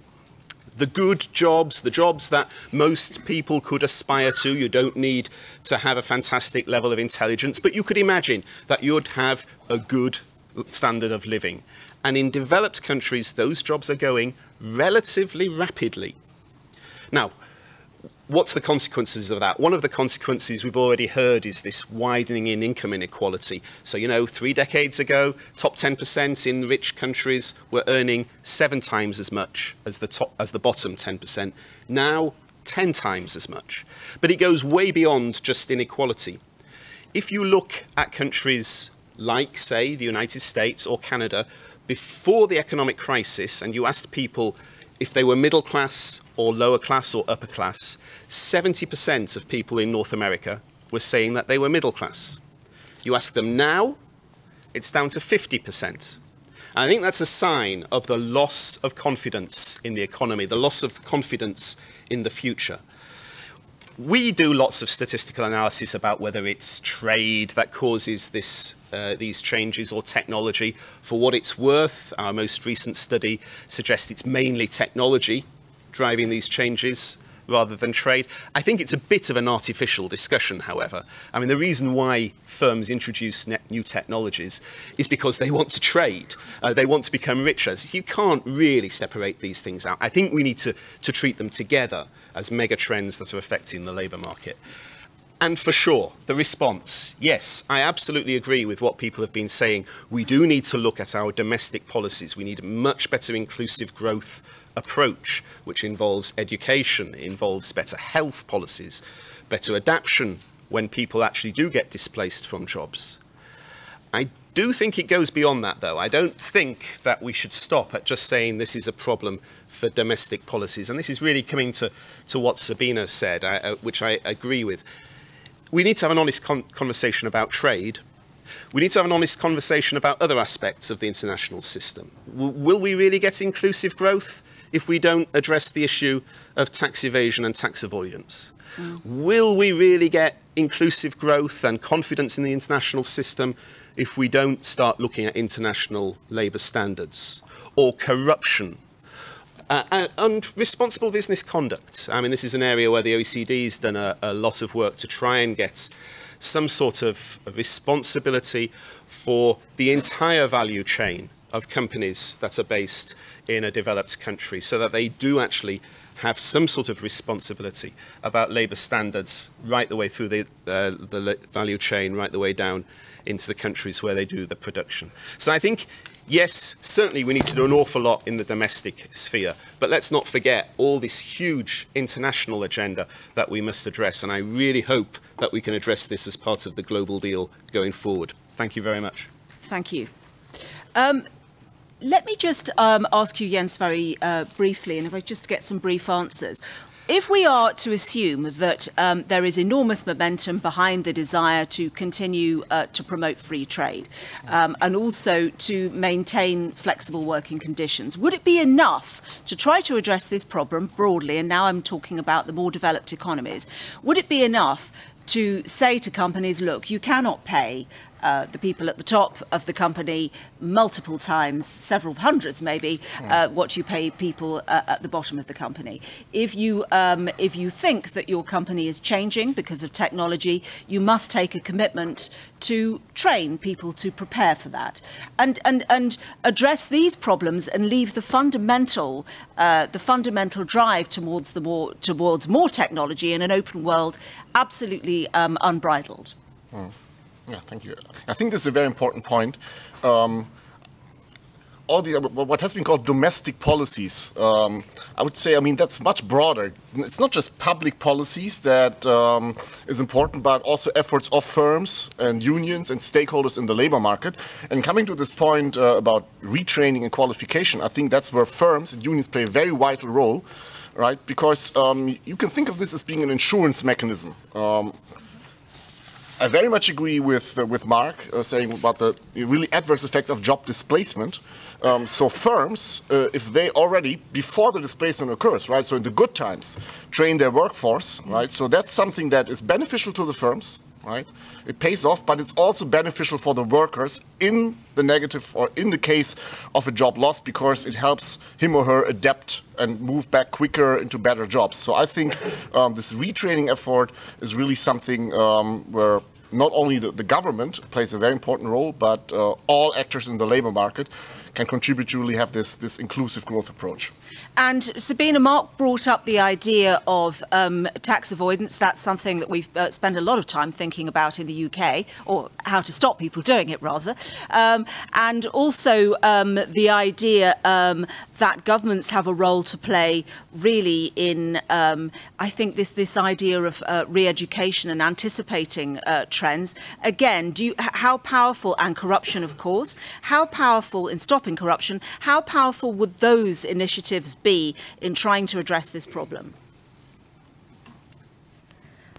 the good jobs, the jobs that most people could aspire to. You don't need to have a fantastic level of intelligence, but you could imagine that you'd have a good standard of living. And in developed countries, those jobs are going relatively rapidly. Now, what's the consequences of that? One of the consequences we've already heard is this widening in income inequality. So, you know, three decades ago, top 10% in rich countries were earning seven times as much as the, top, as the bottom 10%. Now, 10 times as much. But it goes way beyond just inequality. If you look at countries like, say, the United States or Canada, before the economic crisis, and you asked people if they were middle class or lower class or upper class, 70% of people in North America were saying that they were middle class. You ask them now, it's down to 50%. And I think that's a sign of the loss of confidence in the economy, the loss of confidence in the future. We do lots of statistical analysis about whether it's trade that causes this, uh, these changes or technology. For what it's worth, our most recent study suggests it's mainly technology driving these changes rather than trade. I think it's a bit of an artificial discussion, however. I mean, the reason why firms introduce new technologies is because they want to trade. Uh, they want to become richer. So you can't really separate these things out. I think we need to, to treat them together as mega trends that are affecting the labour market. And for sure, the response, yes, I absolutely agree with what people have been saying. We do need to look at our domestic policies. We need a much better inclusive growth approach, which involves education, involves better health policies, better adaptation when people actually do get displaced from jobs. I do think it goes beyond that, though. I don't think that we should stop at just saying this is a problem for domestic policies. And this is really coming to, to what Sabina said, uh, which I agree with. We need to have an honest con conversation about trade. We need to have an honest conversation about other aspects of the international system. W will we really get inclusive growth if we don't address the issue of tax evasion and tax avoidance? Mm. Will we really get inclusive growth and confidence in the international system if we don't start looking at international labour standards or corruption uh, uh, and responsible business conduct. I mean, this is an area where the OECD has done a, a lot of work to try and get some sort of responsibility for the entire value chain of companies that are based in a developed country so that they do actually have some sort of responsibility about labour standards right the way through the, uh, the value chain, right the way down into the countries where they do the production. So I think yes, certainly we need to do an awful lot in the domestic sphere, but let's not forget all this huge international agenda that we must address, and I really hope that we can address this as part of the global deal going forward. Thank you very much. Thank you. Um, let me just um, ask you, Jens, very uh, briefly, and if I just get some brief answers if we are to assume that um, there is enormous momentum behind the desire to continue uh, to promote free trade um, and also to maintain flexible working conditions, would it be enough to try to address this problem broadly? And now I'm talking about the more developed economies. Would it be enough to say to companies, look, you cannot pay uh, the people at the top of the company multiple times, several hundreds maybe, uh, what you pay people uh, at the bottom of the company. If you, um, if you think that your company is changing because of technology, you must take a commitment to train people to prepare for that and, and, and address these problems and leave the fundamental, uh, the fundamental drive towards, the more, towards more technology in an open world absolutely um, unbridled. Mm. Yeah, thank you. I think this is a very important point. Um, all the what has been called domestic policies, um, I would say, I mean, that's much broader. It's not just public policies that um, is important, but also efforts of firms and unions and stakeholders in the labor market. And coming to this point uh, about retraining and qualification, I think that's where firms and unions play a very vital role, right? Because um, you can think of this as being an insurance mechanism. I very much agree with uh, with Mark uh, saying about the really adverse effects of job displacement. Um, so firms, uh, if they already before the displacement occurs, right? So in the good times, train their workforce, right? So that's something that is beneficial to the firms, right? It pays off, but it's also beneficial for the workers in the negative or in the case of a job loss because it helps him or her adapt and move back quicker into better jobs. So I think um, this retraining effort is really something um, where not only the, the, government plays a very important role, but uh, all actors in the labor market can contribute to really have this, this inclusive growth approach. And Sabina, Mark brought up the idea of um, tax avoidance. That's something that we've uh, spent a lot of time thinking about in the UK, or how to stop people doing it, rather. Um, and also um, the idea um, that governments have a role to play, really, in um, I think this this idea of uh, re-education and anticipating uh, trends. Again, do you, how powerful and corruption, of course, how powerful in stopping corruption? How powerful would those initiatives be in trying to address this problem?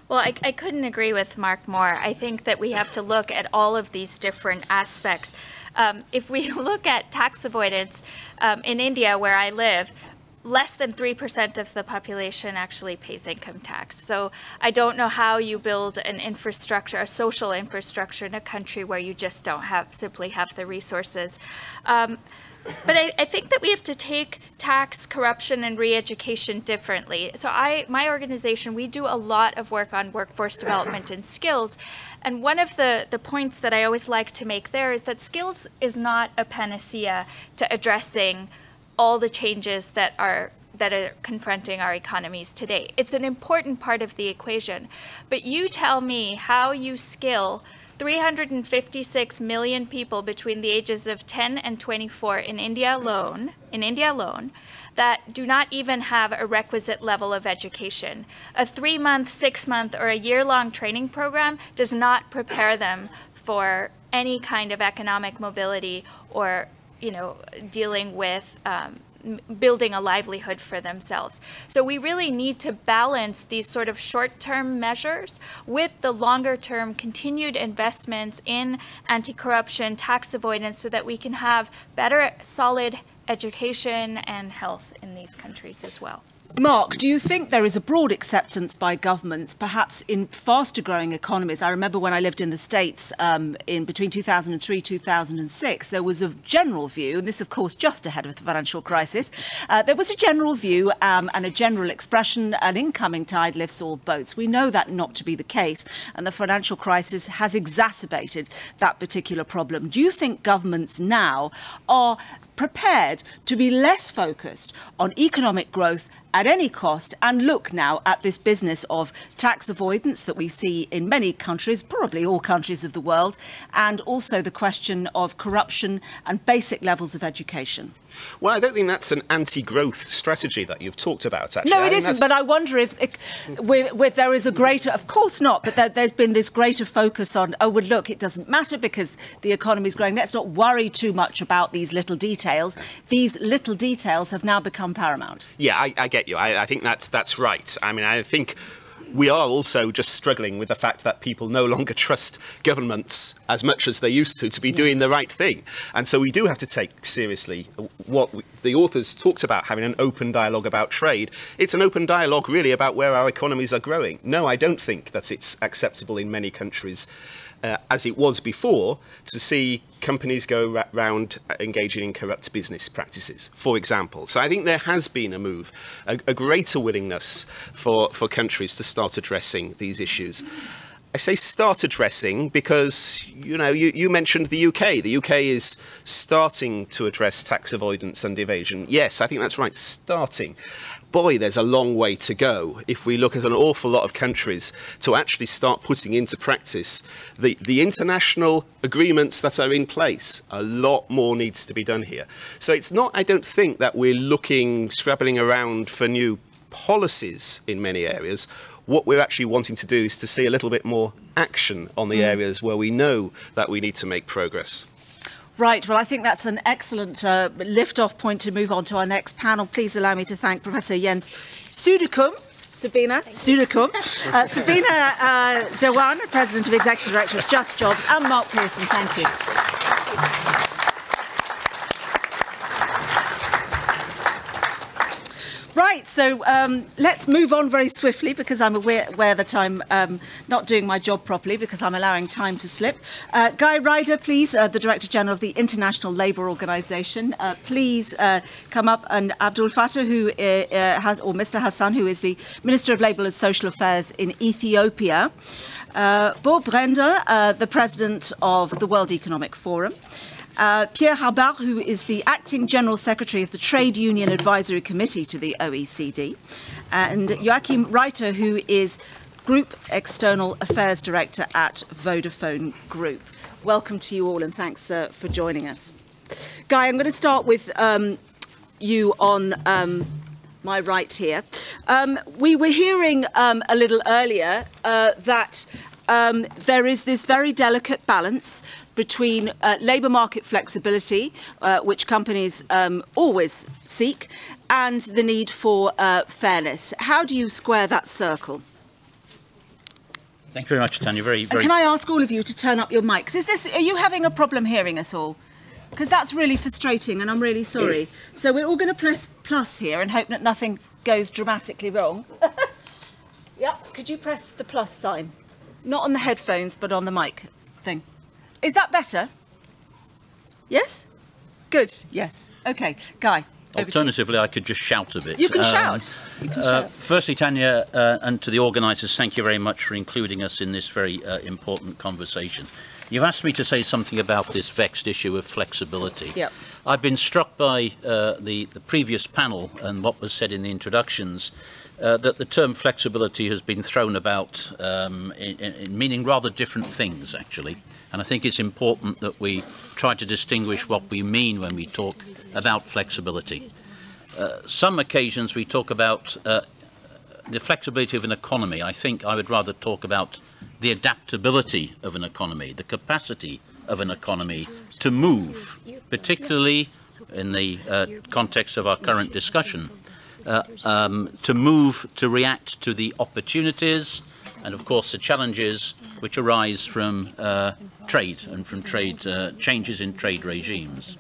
Well, I, I, couldn't agree with Mark more. I think that we have to look at all of these different aspects. Um, if we look at tax avoidance um, in India, where I live, less than 3% of the population actually pays income tax. So I don't know how you build an infrastructure, a social infrastructure in a country where you just don't have, simply have the resources. Um, but I, I, think that we have to take tax, corruption, and re-education differently. So I, my organization, we do a lot of work on workforce development and skills. And one of the, the points that I always like to make there is that skills is not a panacea to addressing all the changes that are that are confronting our economies today. It's an important part of the equation. But you tell me how you skill 356 million people between the ages of 10 and 24 in India alone, in India alone, that do not even have a requisite level of education. A three month, six month, or a year long training program does not prepare them for any kind of economic mobility or you know, dealing with um, building a livelihood for themselves. So we really need to balance these sort of short-term measures with the longer-term continued investments in anti-corruption, tax avoidance, so that we can have better, solid education and health in these countries as well. Mark, do you think there is a broad acceptance by governments, perhaps in faster growing economies? I remember when I lived in the States um, in between 2003 2006, there was a general view, and this, of course, just ahead of the financial crisis, uh, there was a general view um, and a general expression an incoming tide lifts all boats. We know that not to be the case, and the financial crisis has exacerbated that particular problem. Do you think governments now are prepared to be less focused on economic growth at any cost and look now at this business of tax avoidance that we see in many countries, probably all countries of the world, and also the question of corruption and basic levels of education. Well, I don't think that's an anti-growth strategy that you've talked about. Actually, no, it isn't. But I wonder if, with, with, there is a greater, of course not, but there, has been this greater focus on. Oh, well, look, it doesn't matter because the economy is growing. Let's not worry too much about these little details. These little details have now become paramount. Yeah, I, I get you. I, I think that's that's right. I mean, I think we are also just struggling with the fact that people no longer trust governments as much as they used to to be doing the right thing. And so we do have to take seriously what we, the authors talked about having an open dialogue about trade. It's an open dialogue really about where our economies are growing. No, I don't think that it's acceptable in many countries uh, as it was before, to see companies go around engaging in corrupt business practices, for example. So I think there has been a move, a, a greater willingness for, for countries to start addressing these issues. I say start addressing because, you know, you, you, mentioned the UK. The UK is starting to address tax avoidance and evasion. Yes, I think that's right, starting boy, there's a long way to go if we look at an awful lot of countries to actually start putting into practice the, the international agreements that are in place. A lot more needs to be done here. So it's not, I don't think, that we're looking, scrabbling around for new policies in many areas. What we're actually wanting to do is to see a little bit more action on the mm. areas where we know that we need to make progress. Right, well, I think that's an excellent uh, lift-off point to move on to our next panel. Please allow me to thank Professor Jens Suedekum, Sabina Suedekum, uh, Sabina uh, Dewan, President of Executive Director of JustJobs, and Mark Pearson. Thank you. Right, so um, let's move on very swiftly because I'm aware, aware that I'm um, not doing my job properly because I'm allowing time to slip. Uh, Guy Ryder, please, uh, the Director General of the International Labour Organization, uh, please uh, come up. And Abdul Fattah, who uh, uh, has, or Mr. Hassan, who is the Minister of Labour and Social Affairs in Ethiopia. Bo Brende, the President of the World Economic Forum. Uh, Pierre Habbard, who is the acting General Secretary of the Trade Union Advisory Committee to the OECD, and Joakim Reiter, who is Group External Affairs Director at Vodafone Group. Welcome to you all and thanks uh, for joining us. Guy, I'm going to start with um, you on um, my right here. Um, we were hearing um, a little earlier uh, that um, there is this very delicate balance between uh, labour market flexibility, uh, which companies um, always seek, and the need for uh, fairness. How do you square that circle? Thank you very much, Tanya. Very, very. And can I ask all of you to turn up your mics? Is this? Are you having a problem hearing us all? because that's really frustrating and I'm really sorry. So we're all going to press plus here and hope that nothing goes dramatically wrong. yep, could you press the plus sign? Not on the headphones, but on the mic thing. Is that better? Yes? Good, yes. Okay, Guy. Alternatively, I could just shout a bit. You can Um, shout. You can Uh, shout. firstly, Tanya, uh, and to the organisers, thank you very much for including us in this very uh, important conversation. You've asked me to say something about this vexed issue of flexibility. Yep. I've been struck by uh, the, the previous panel and what was said in the introductions, uh, that the term flexibility has been thrown about um, in, in, in meaning rather different things, actually. And I think it's important that we try to distinguish what we mean when we talk about flexibility. Uh, some occasions we talk about uh, the flexibility of an economy. I think I would rather talk about the adaptability of an economy, the capacity of an economy to move, particularly in the uh, context of our current discussion, uh, um, to move to react to the opportunities and, of course, the challenges which arise from uh, trade and from trade uh, changes in trade regimes.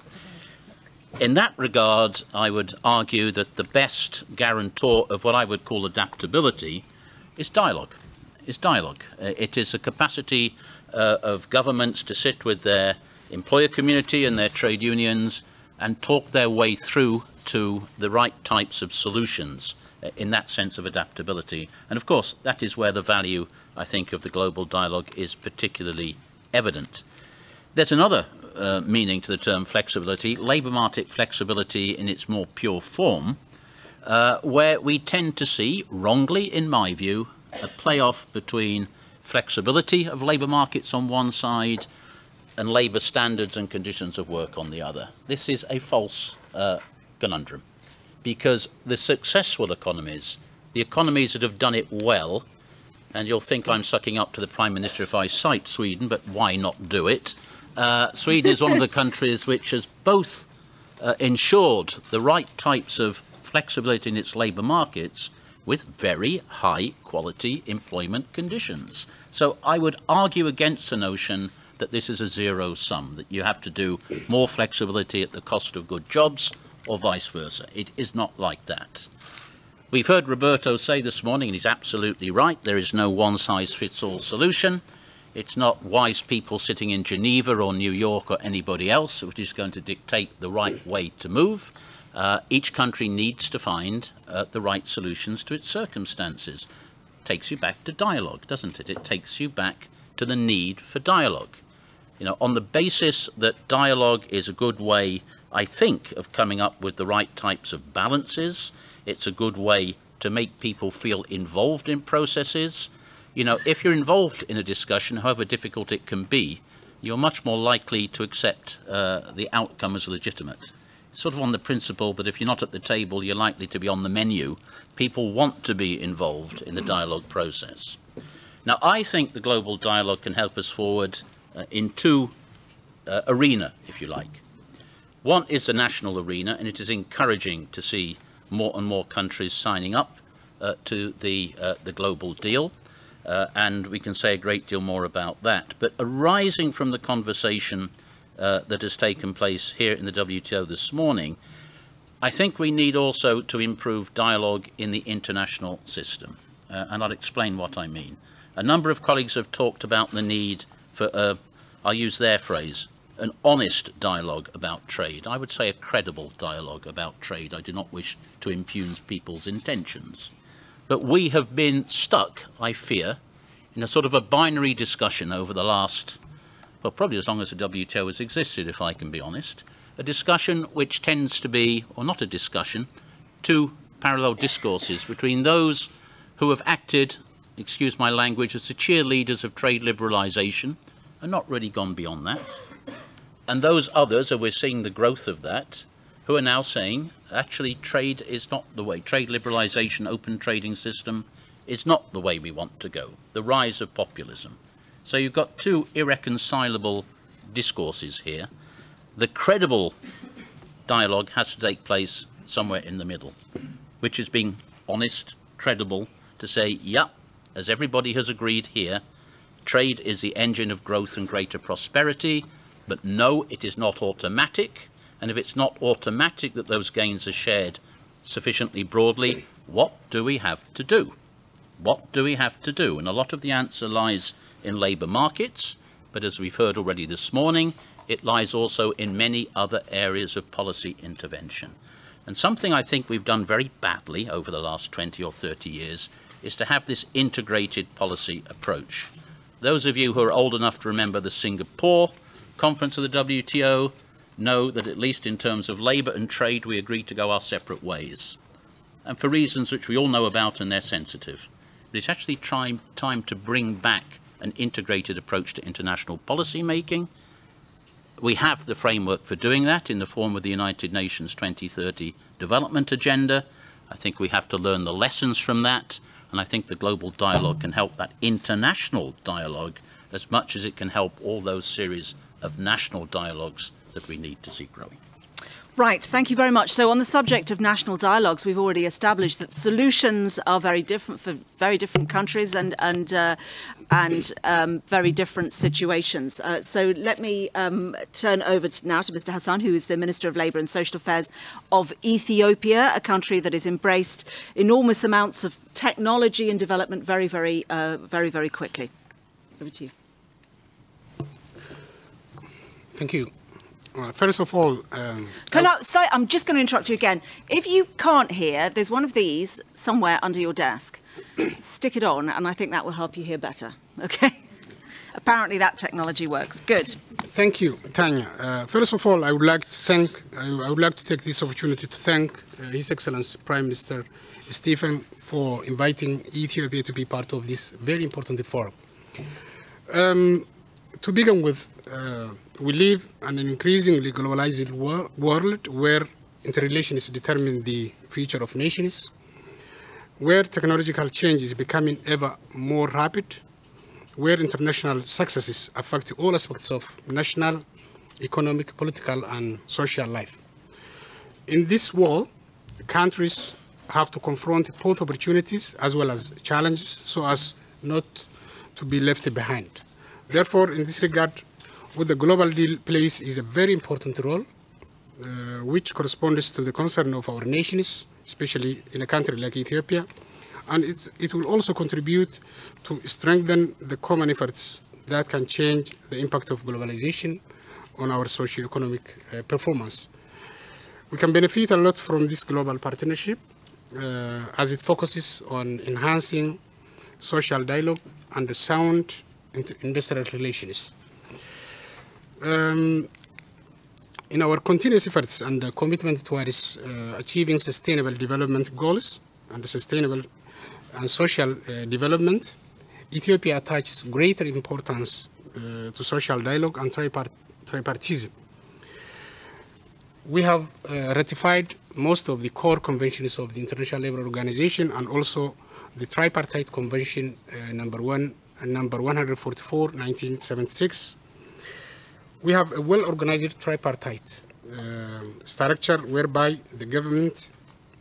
In that regard, I would argue that the best guarantor of what I would call adaptability is dialogue. Is dialogue. Uh, it is a capacity uh, of governments to sit with their employer community and their trade unions and talk their way through to the right types of solutions uh, in that sense of adaptability. And of course, that is where the value, I think, of the global dialogue is particularly evident. There's another uh, meaning to the term flexibility, labour market flexibility in its more pure form, uh, where we tend to see, wrongly in my view, a playoff between flexibility of labour markets on one side and labour standards and conditions of work on the other. This is a false uh, conundrum because the successful economies, the economies that have done it well, and you'll think I'm sucking up to the Prime Minister if I cite Sweden, but why not do it? Uh, Sweden is one of the countries which has both uh, ensured the right types of flexibility in its labour markets with very high quality employment conditions. So I would argue against the notion that this is a zero sum, that you have to do more flexibility at the cost of good jobs or vice versa. It is not like that. We've heard Roberto say this morning, and he's absolutely right, there is no one-size-fits-all solution. It's not wise people sitting in Geneva or New York or anybody else which is going to dictate the right way to move. Uh, each country needs to find uh, the right solutions to its circumstances. Takes you back to dialogue, doesn't it? It takes you back to the need for dialogue. You know, on the basis that dialogue is a good way, I think, of coming up with the right types of balances. It's a good way to make people feel involved in processes. You know, if you're involved in a discussion, however difficult it can be, you're much more likely to accept uh, the outcome as legitimate. Sort of on the principle that if you're not at the table, you're likely to be on the menu. People want to be involved in the dialogue process. Now, I think the global dialogue can help us forward uh, in two uh, arena, if you like. One is the national arena, and it is encouraging to see more and more countries signing up uh, to the, uh, the global deal. Uh, and we can say a great deal more about that. But arising from the conversation uh, that has taken place here in the WTO this morning, I think we need also to improve dialogue in the international system. Uh, and I'll explain what I mean. A number of colleagues have talked about the need for, I'll use their phrase, an honest dialogue about trade. I would say a credible dialogue about trade. I do not wish to impugn people's intentions. But we have been stuck, I fear, in a sort of a binary discussion over the last, well, probably as long as the WTO has existed, if I can be honest. A discussion which tends to be, or not a discussion, two parallel discourses between those who have acted, excuse my language, as the cheerleaders of trade liberalisation and not really gone beyond that. And those others, and we're seeing the growth of that, who are now saying actually trade is not the way. Trade liberalisation, open trading system is not the way we want to go. The rise of populism. So you've got two irreconcilable discourses here. The credible dialogue has to take place somewhere in the middle, which is being honest, credible, to say, yeah, as everybody has agreed here, trade is the engine of growth and greater prosperity. But no, it is not automatic. And if it's not automatic that those gains are shared sufficiently broadly, what do we have to do? What do we have to do? And a lot of the answer lies in labour markets, but as we've heard already this morning, it lies also in many other areas of policy intervention. And something I think we've done very badly over the last 20 or 30 years is to have this integrated policy approach. Those of you who are old enough to remember the Singapore conference of the WTO know that at least in terms of labour and trade we agreed to go our separate ways. And for reasons which we all know about and they're sensitive. But it's actually time, time to bring back an integrated approach to international policy making. We have the framework for doing that in the form of the United Nations 2030 Development Agenda. I think we have to learn the lessons from that, and I think the global dialogue can help that international dialogue as much as it can help all those series of national dialogues that we need to see growing. Right, thank you very much. So on the subject of national dialogues, we've already established that solutions are very different for very different countries and and uh, and um, very different situations. Uh, so let me um, turn over to now to Mr. Hassan, who is the Minister of Labour and Social Affairs of Ethiopia, a country that has embraced enormous amounts of technology and development very, very, uh, very, very quickly. Over to you. Thank you. First of all, um, Can I, I'm just going to interrupt you again. If you can't hear, there's one of these somewhere under your desk. Stick it on, and I think that will help you hear better. Okay? Apparently, that technology works. Good. Thank you, Tanya. Uh, first of all, I would like to thank, I, I would like to take this opportunity to thank uh, His Excellency Prime Minister Stefan for inviting Ethiopia to be part of this very important forum. Um, to begin with, uh, we live in an increasingly globalized wor world where interrelations determine the future of nations, where technological change is becoming ever more rapid, where international successes affect all aspects of national, economic, political, and social life. In this world, countries have to confront both opportunities as well as challenges so as not to be left behind. Therefore, in this regard, what the global deal plays is a very important role, uh, which corresponds to the concern of our nations, especially in a country like Ethiopia, and it, it will also contribute to strengthen the common efforts that can change the impact of globalization on our socio-economic uh, performance. We can benefit a lot from this global partnership uh, as it focuses on enhancing social dialogue and sound industrial relations. Um, in our continuous efforts and commitment towards uh, achieving sustainable development goals and sustainable and social uh, development, Ethiopia attaches greater importance uh, to social dialogue and tripart tripartism. We have uh, ratified most of the core conventions of the International Labour Organization and also the Tripartite Convention uh, number one and number 144, 1976. We have a well-organized tripartite uh, structure whereby the government,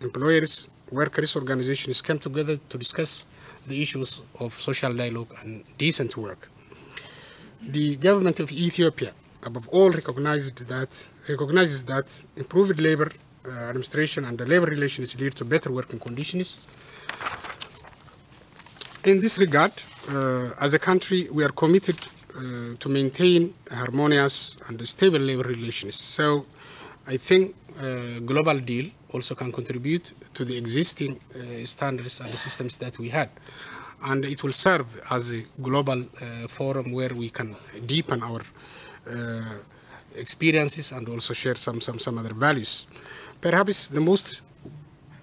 employers, workers' organizations come together to discuss the issues of social dialogue and decent work. The government of Ethiopia, above all, recognized that, recognizes that improved labor uh, administration and the labor relations lead to better working conditions. In this regard, uh, as a country, we are committed to maintain harmonious and stable labor relations. So I think uh, global deal also can contribute to the existing uh, standards and systems that we had. And it will serve as a global uh, forum where we can deepen our uh, experiences and also share some, some, some other values. Perhaps the most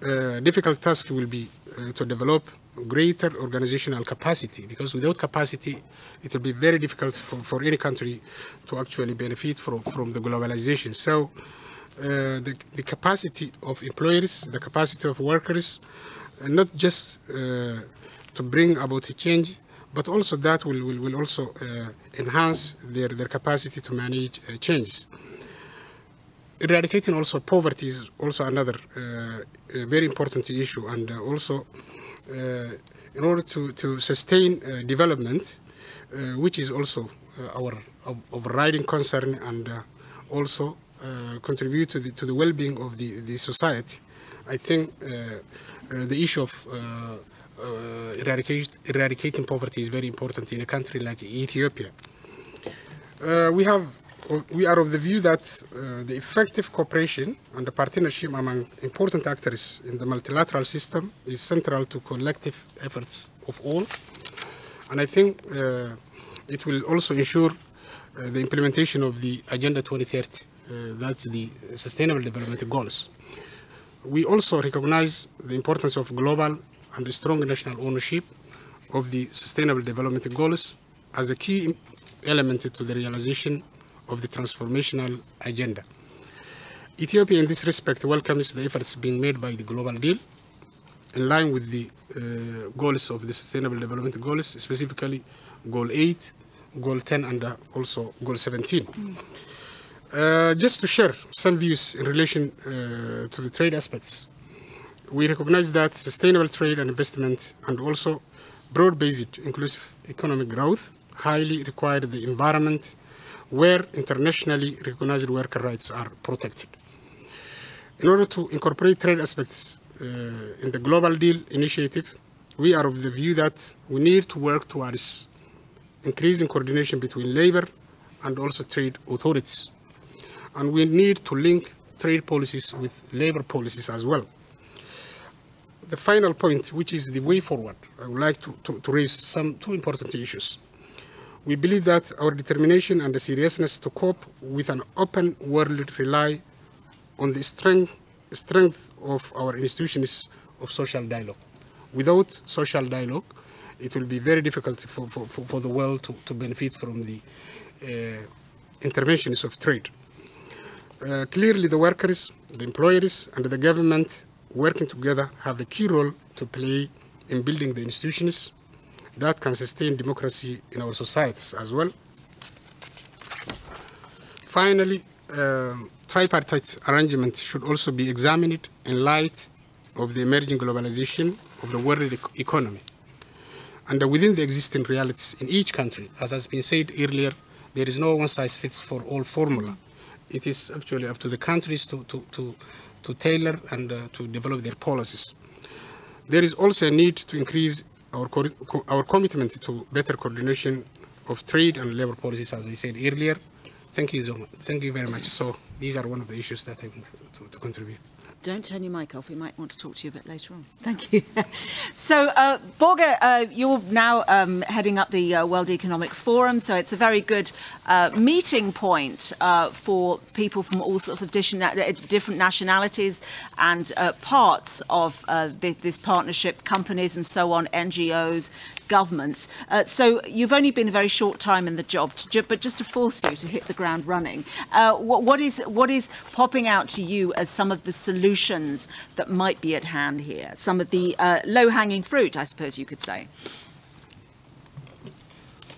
uh, difficult task will be uh, to develop greater organizational capacity because without capacity it will be very difficult for, for any country to actually benefit from, from the globalization. So uh, the, the capacity of employers, the capacity of workers, uh, not just uh, to bring about a change, but also that will, will, will also uh, enhance their, their capacity to manage uh, changes. Eradicating also poverty is also another uh, very important issue and also Uh, in order to, to sustain uh, development, uh, which is also uh, our overriding concern and uh, also uh, contribute to the, to the well-being of the, the society. I think the issue of eradicate, eradicating poverty is very important in a country like Ethiopia. we have we are of the view that uh, the effective cooperation and the partnership among important actors in the multilateral system is central to collective efforts of all. And I think uh, it will also ensure uh, the implementation of the Agenda 2030, uh, that's the Sustainable Development Goals. We also recognize the importance of global and strong national ownership of the Sustainable Development Goals as a key element to the realization of the transformational agenda. Ethiopia, in this respect, welcomes the efforts being made by the Global Deal in line with the uh, goals of the Sustainable Development Goals, specifically Goal 8, Goal 10, and uh, also Goal 17. Mm. Uh, just to share some views in relation uh, to the trade aspects, we recognize that sustainable trade and investment and also broad-based inclusive economic growth highly require the environment where internationally recognized worker rights are protected. In order to incorporate trade aspects uh, in the Global Deal initiative, we are of the view that we need to work towards increasing coordination between labor and also trade authorities. And we need to link trade policies with labor policies as well. The final point, which is the way forward, I would like to, to, to raise some two important issues. We believe that our determination and the seriousness to cope with an open world rely on the strength, strength of our institutions of social dialogue. Without social dialogue, it will be very difficult for, for, for the world to, to benefit from the uh, interventions of trade. Uh, clearly, the workers, the employers, and the government working together have a key role to play in building the institutions that can sustain democracy in our societies as well. Finally, uh, tripartite arrangement should also be examined in light of the emerging globalization of the world economy. And within the existing realities in each country, as has been said earlier, there is no one-size-fits-for-all formula. It is actually up to the countries to, to, to, to tailor and uh, to develop their policies. There is also a need to increase our, co our commitment to better coordination of trade and labor policies, as I said earlier. Thank you, so. Thank you very much. So these are one of the issues that I want to, to, to contribute. Don't turn your mic off. We might want to talk to you a bit later on. Thank you. so, uh, Børge, uh, you're now um, heading up the uh, World Economic Forum, so it's a very good uh, meeting point uh, for people from all sorts of different, different nationalities and uh, parts of this partnership, companies and so on, NGOs, governments. Uh, so you've only been a very short time in the job, to, but just to force you to hit the ground running, uh, what, what, is, what is popping out to you as some of the solutions that might be at hand here? Some of the uh, low-hanging fruit, I suppose you could say.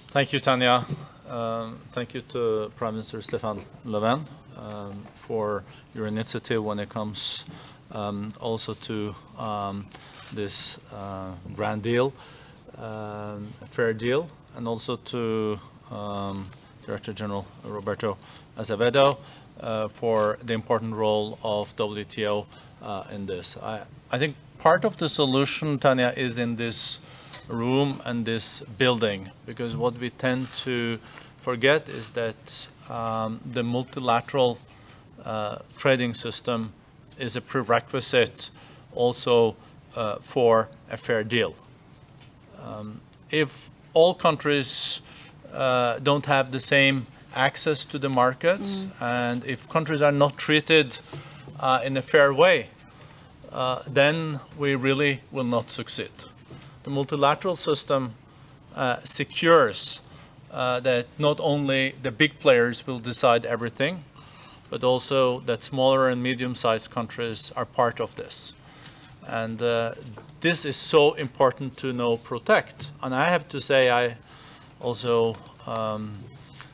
Thank you, Tanya. Um, thank you to Prime Minister Stefan Löfven um, for your initiative when it comes um, also to um, this uh, grand deal um, fair deal, and also to um, Director General Roberto Azevêdo uh, for the important role of WTO uh, in this. I, I think part of the solution, Tanya, is in this room and this building, because what we tend to forget is that um, the multilateral uh, trading system is a prerequisite also uh, for a fair deal. Um, if all countries uh, don't have the same access to the markets, mm. and if countries are not treated uh, in a fair way, uh, then we really will not succeed. The multilateral system uh, secures uh, that not only the big players will decide everything, but also that smaller and medium-sized countries are part of this. And uh, this is so important to know protect. And I have to say, I also um,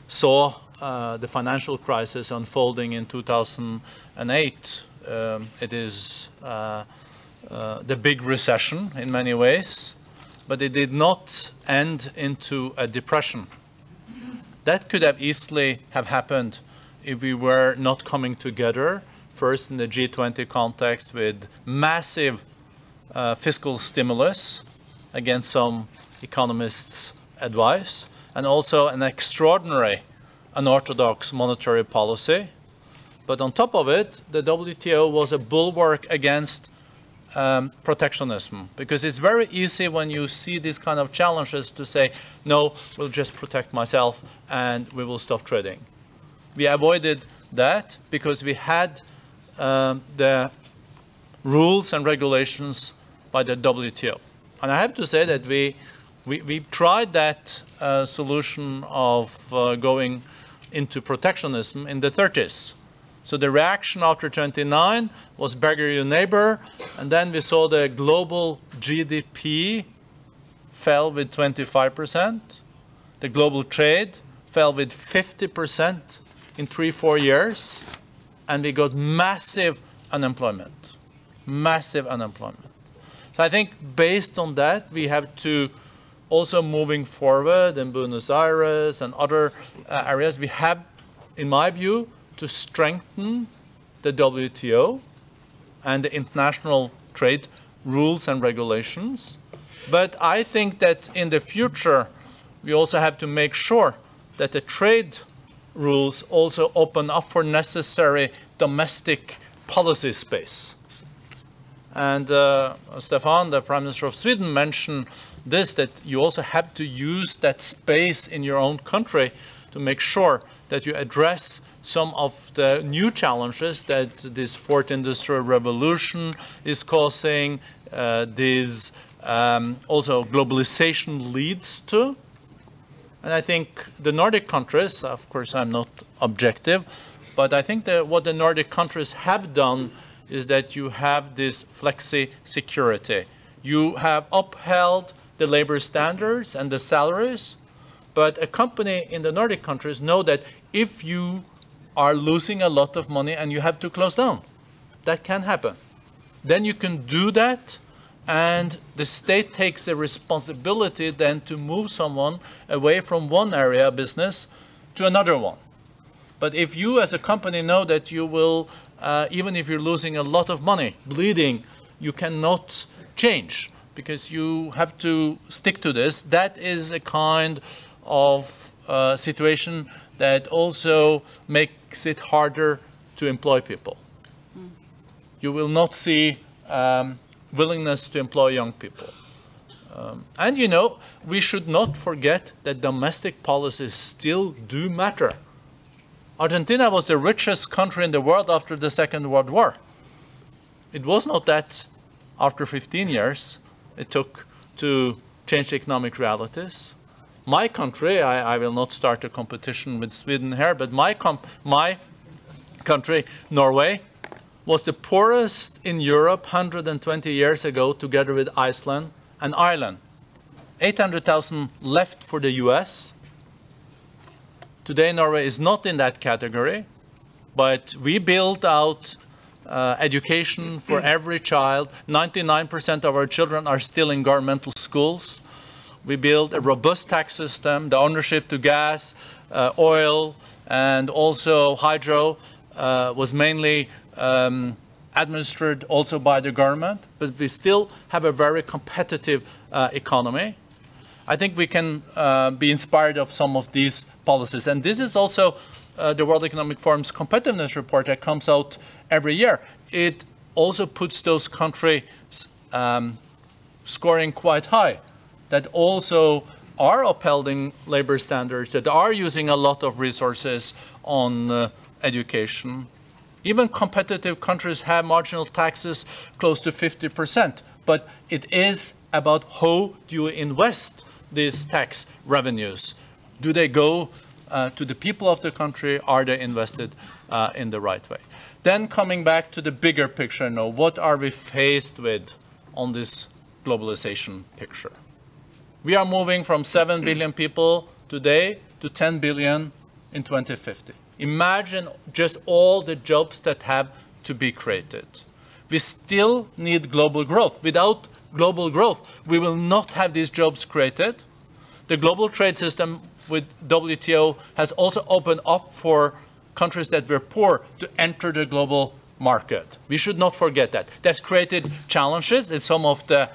saw uh, the financial crisis unfolding in 2008. Um, it is uh, uh, the big recession in many ways, but it did not end into a depression. That could have easily have happened if we were not coming together, first in the G20 context with massive uh, fiscal stimulus against some economists' advice, and also an extraordinary unorthodox monetary policy. But on top of it, the WTO was a bulwark against um, protectionism because it's very easy when you see these kind of challenges to say, no, we'll just protect myself and we will stop trading. We avoided that because we had um, the rules and regulations by the WTO. And I have to say that we, we, we tried that uh, solution of uh, going into protectionism in the 30s. So the reaction after 29 was beggar your neighbor, and then we saw the global GDP fell with 25%. The global trade fell with 50% in three, four years, and we got massive unemployment, massive unemployment. So I think based on that, we have to also moving forward in Buenos Aires and other uh, areas, we have, in my view, to strengthen the WTO and the international trade rules and regulations. But I think that in the future, we also have to make sure that the trade rules also open up for necessary domestic policy space. And uh, Stefan, the Prime Minister of Sweden, mentioned this, that you also have to use that space in your own country to make sure that you address some of the new challenges that this fourth industrial revolution is causing, uh, this um, also globalization leads to. And I think the Nordic countries, of course I'm not objective, but I think that what the Nordic countries have done is that you have this flexi security. You have upheld the labor standards and the salaries, but a company in the Nordic countries know that if you are losing a lot of money and you have to close down. That can happen. Then you can do that and the state takes the responsibility then to move someone away from one area of business to another one. But if you as a company know that you will, uh, even if you're losing a lot of money, bleeding, you cannot change because you have to stick to this. That is a kind of uh, situation that also makes it harder to employ people. Mm. You will not see um, willingness to employ young people. Um, and you know, we should not forget that domestic policies still do matter. Argentina was the richest country in the world after the Second World War. It was not that after 15 years it took to change economic realities my country, I, I, will not start a competition with Sweden here, but my, my country, Norway, was the poorest in Europe 120 years ago, together with Iceland and Ireland. 800,000 left for the US. Today, Norway is not in that category, but we built out uh, education for every child. 99% of our children are still in governmental schools. We built a robust tax system, the ownership to gas, uh, oil, and also hydro uh, was mainly um, administered also by the government, but we still have a very competitive uh, economy. I think we can uh, be inspired of some of these policies. And this is also uh, the World Economic Forum's competitiveness report that comes out every year. It also puts those countries um, scoring quite high that also are upholding labor standards, that are using a lot of resources on uh, education. Even competitive countries have marginal taxes close to 50%, but it is about how do you invest these tax revenues? Do they go uh, to the people of the country? Are they invested uh, in the right way? Then coming back to the bigger picture now, what are we faced with on this globalization picture? We are moving from 7 billion people today to 10 billion in 2050. Imagine just all the jobs that have to be created. We still need global growth. Without global growth, we will not have these jobs created. The global trade system with WTO has also opened up for countries that were poor to enter the global market. We should not forget that. That's created challenges in some of the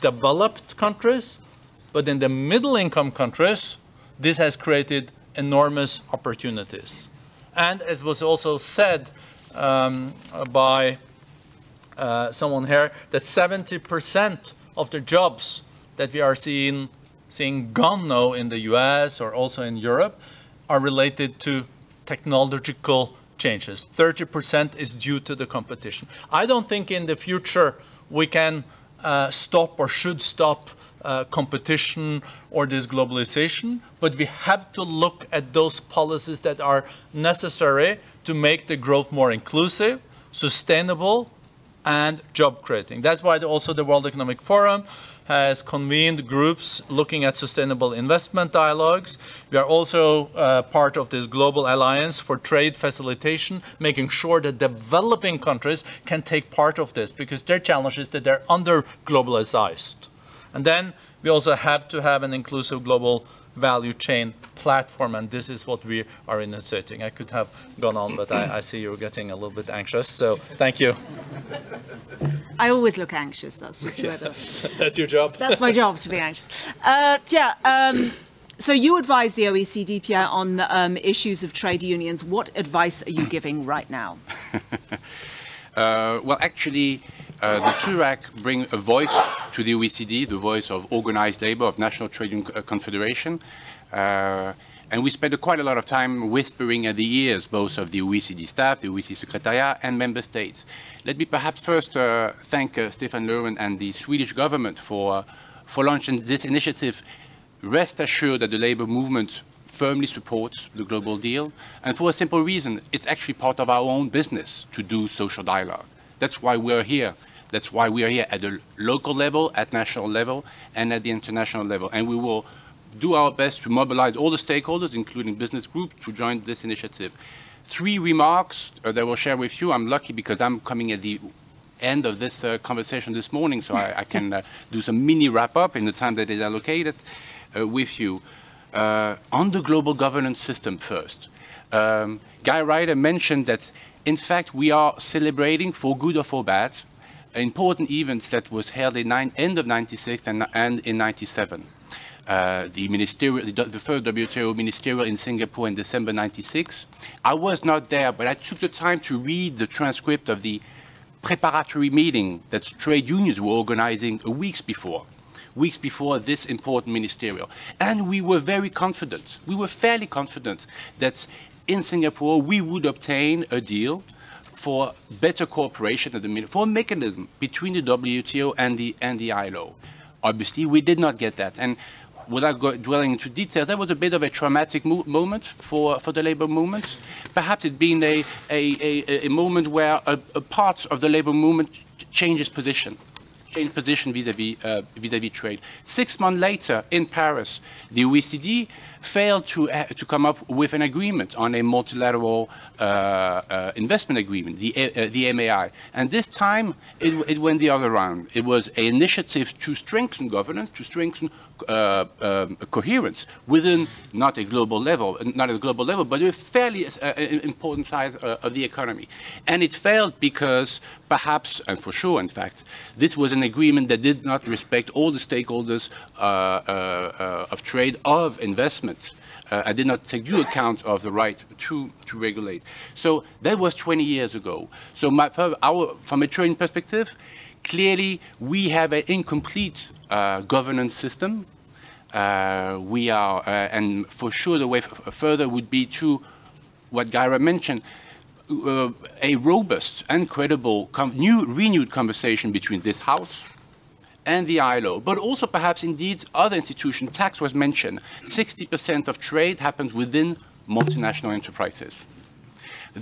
developed countries, but in the middle income countries, this has created enormous opportunities. And as was also said um, by uh, someone here, that 70% of the jobs that we are seeing, seeing gone now in the US or also in Europe are related to technological changes. 30% is due to the competition. I don't think in the future we can uh, stop or should stop uh, competition or this globalization, but we have to look at those policies that are necessary to make the growth more inclusive, sustainable, and job creating. That's why also the World Economic Forum has convened groups looking at sustainable investment dialogues. We are also uh, part of this global alliance for trade facilitation, making sure that developing countries can take part of this because their challenge is that they're under globalized. And then we also have to have an inclusive global value chain platform, and this is what we are inserting. I could have gone on, but I, I see you're getting a little bit anxious, so thank you. I always look anxious. That's just the way That's your job. That's my job to be anxious. Uh, yeah. Um, so you advise the OECD, Pierre, on um, issues of trade unions. What advice are you giving right now? uh, well, actually, uh, the TUAC bring a voice to the OECD, the voice of organized labor, of National Trade Union Confederation. Uh, and we spent quite a lot of time whispering at the ears both of the OECD staff, the OECD Secretariat, and member states. Let me perhaps first uh, thank uh, Stefan Löfven and the Swedish government for, uh, for launching this initiative. Rest assured that the labor movement firmly supports the global deal, and for a simple reason, it's actually part of our own business to do social dialogue. That's why we're here. That's why we are here at the local level, at national level, and at the international level. And we will do our best to mobilize all the stakeholders, including business groups, to join this initiative. Three remarks uh, that I will share with you. I'm lucky because I'm coming at the end of this uh, conversation this morning, so I, I can uh, do some mini wrap-up in the time that is allocated uh, with you. Uh, on the global governance system first, um, Guy Ryder mentioned that, in fact, we are celebrating, for good or for bad, important events that was held in nine, end of 96 and, and in 97. Uh, the ministerial, the, the third WTO ministerial in Singapore in December 96. I was not there, but I took the time to read the transcript of the preparatory meeting that trade unions were organizing weeks before, weeks before this important ministerial. And we were very confident, we were fairly confident that in Singapore we would obtain a deal for better cooperation at the for a mechanism between the WTO and the and the ILO. Obviously, we did not get that, and without go, dwelling into detail, that was a bit of a traumatic mo moment for, for the labor movement. Perhaps it being a, a, a, a moment where a, a, part of the labor movement changes position, changed position vis-à-vis -vis, uh, vis-à-vis trade. Six months later, in Paris, the OECD failed to, uh, to come up with an agreement on a multilateral uh, uh, investment agreement, the, uh, the MAI. And this time, it, it went the other round. It was an initiative to strengthen governance, to strengthen uh, um, coherence within not a global level, not a global level, but a fairly uh, important size uh, of the economy. And it failed because perhaps, and for sure, in fact, this was an agreement that did not respect all the stakeholders uh, uh, of trade, of investment. Uh, I did not take due account of the right to, to regulate. So that was 20 years ago. So my, our, from a trading perspective, clearly we have an incomplete uh, governance system. Uh, we are, uh, and for sure the way further would be to what Guy Ryder mentioned, uh, a robust and credible new renewed conversation between this House and the ILO, but also perhaps indeed other institutions. Tax was mentioned. 60% of trade happens within multinational enterprises.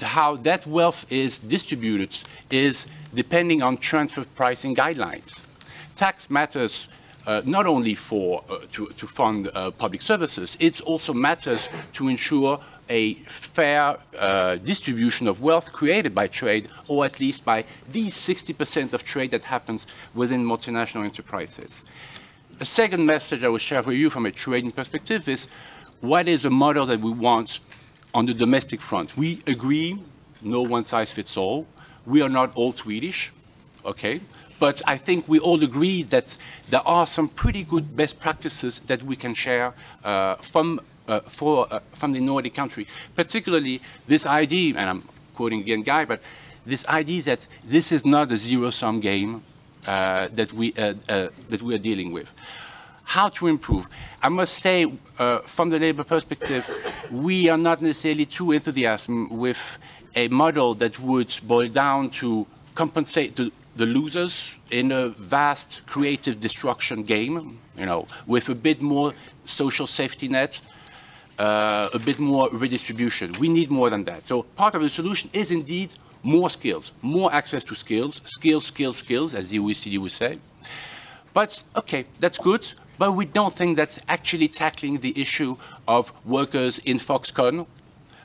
How that wealth is distributed is depending on transfer pricing guidelines. Tax matters uh, not only for uh, to, to, fund uh, public services, it also matters to ensure a fair uh, distribution of wealth created by trade, or at least by these 60% of trade that happens within multinational enterprises. A second message I will share with you from a trading perspective is what is the model that we want on the domestic front. We agree, no one size fits all. We are not all Swedish, okay? But I think we all agree that there are some pretty good best practices that we can share uh, from, uh, for, uh, from the Nordic country. Particularly this idea, and I'm quoting again Guy, but this idea that this is not a zero-sum game uh, that, we, uh, uh, that we are dealing with how to improve. I must say, uh, from the labor perspective, we are not necessarily too enthusiastic with a model that would boil down to compensate the, the losers in a vast creative destruction game, you know, with a bit more social safety net, uh, a bit more redistribution. We need more than that. So part of the solution is indeed more skills, more access to skills, skills, skills, skills, as the OECD would say. But okay, that's good but we don't think that's actually tackling the issue of workers in Foxconn,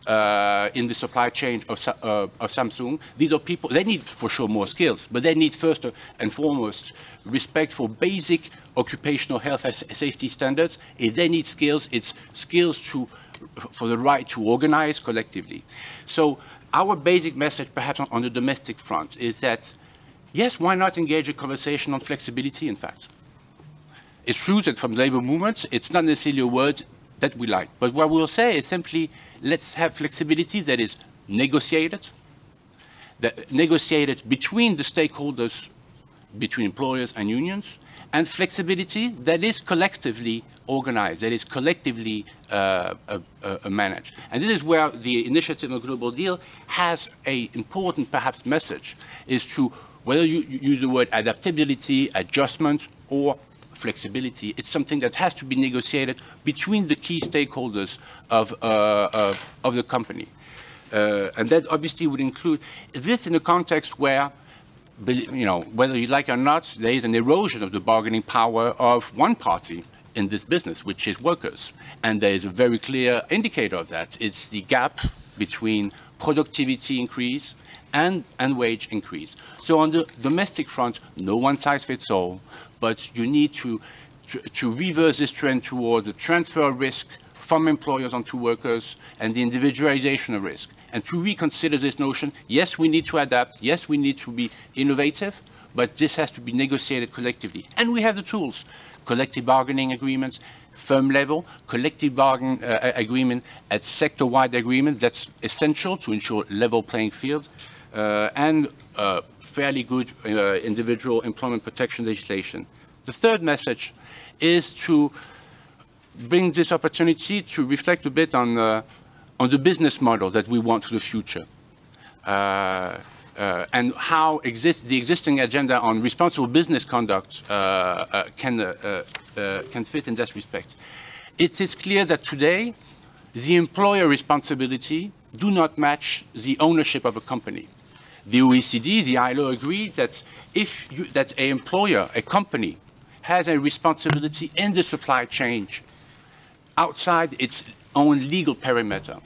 uh, in the supply chain of, uh, of, Samsung. These are people, they need for sure more skills, but they need first and foremost respect for basic occupational health and safety standards. If they need skills, it's skills to, for the right to organize collectively. So our basic message perhaps on, on the domestic front is that, yes, why not engage a conversation on flexibility, in fact? It's true that from labor movements, it's not necessarily a word that we like. But what we'll say is simply, let's have flexibility that is negotiated, that negotiated between the stakeholders, between employers and unions, and flexibility that is collectively organized, that is collectively uh, uh, uh, managed. And this is where the initiative of Global Deal has an important, perhaps, message, is to whether you, you use the word adaptability, adjustment, or flexibility. It's something that has to be negotiated between the key stakeholders of, uh, of the company. Uh, and that obviously would include this in a context where, you know, whether you like or not, there is an erosion of the bargaining power of one party in this business, which is workers. And there is a very clear indicator of that. It's the gap between productivity increase and, and wage increase. So on the domestic front, no one size fits all but you need to, to, to reverse this trend toward the transfer of risk from employers onto workers and the individualization of risk. And to reconsider this notion, yes, we need to adapt, yes, we need to be innovative, but this has to be negotiated collectively. And we have the tools, collective bargaining agreements, firm level, collective bargaining uh, agreement at sector-wide agreement, that's essential to ensure level playing field, uh, and uh, fairly good uh, individual employment protection legislation. The third message is to bring this opportunity to reflect a bit on, uh, on the business model that we want for the future. Uh, uh, and how exist, the existing agenda on responsible business conduct uh, uh, can, can fit in that respect. It is clear that today the employer responsibility do not match the ownership of a company the OECD, the ILO agreed that if you, that a employer, a company, has a responsibility in the supply chain outside its own legal perimeter.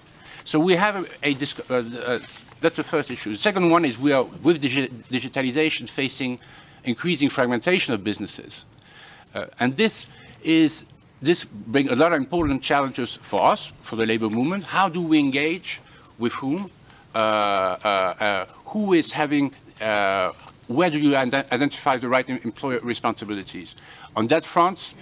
So we have a, a uh, uh, that's the first issue. The second one is we are, with digi digitalization, facing increasing fragmentation of businesses. Uh, and this is, this brings a lot of important challenges for us, for the labor movement. How do we engage with whom? Uh, uh, uh, who is having, where do you identify the right employer responsibilities? On that front,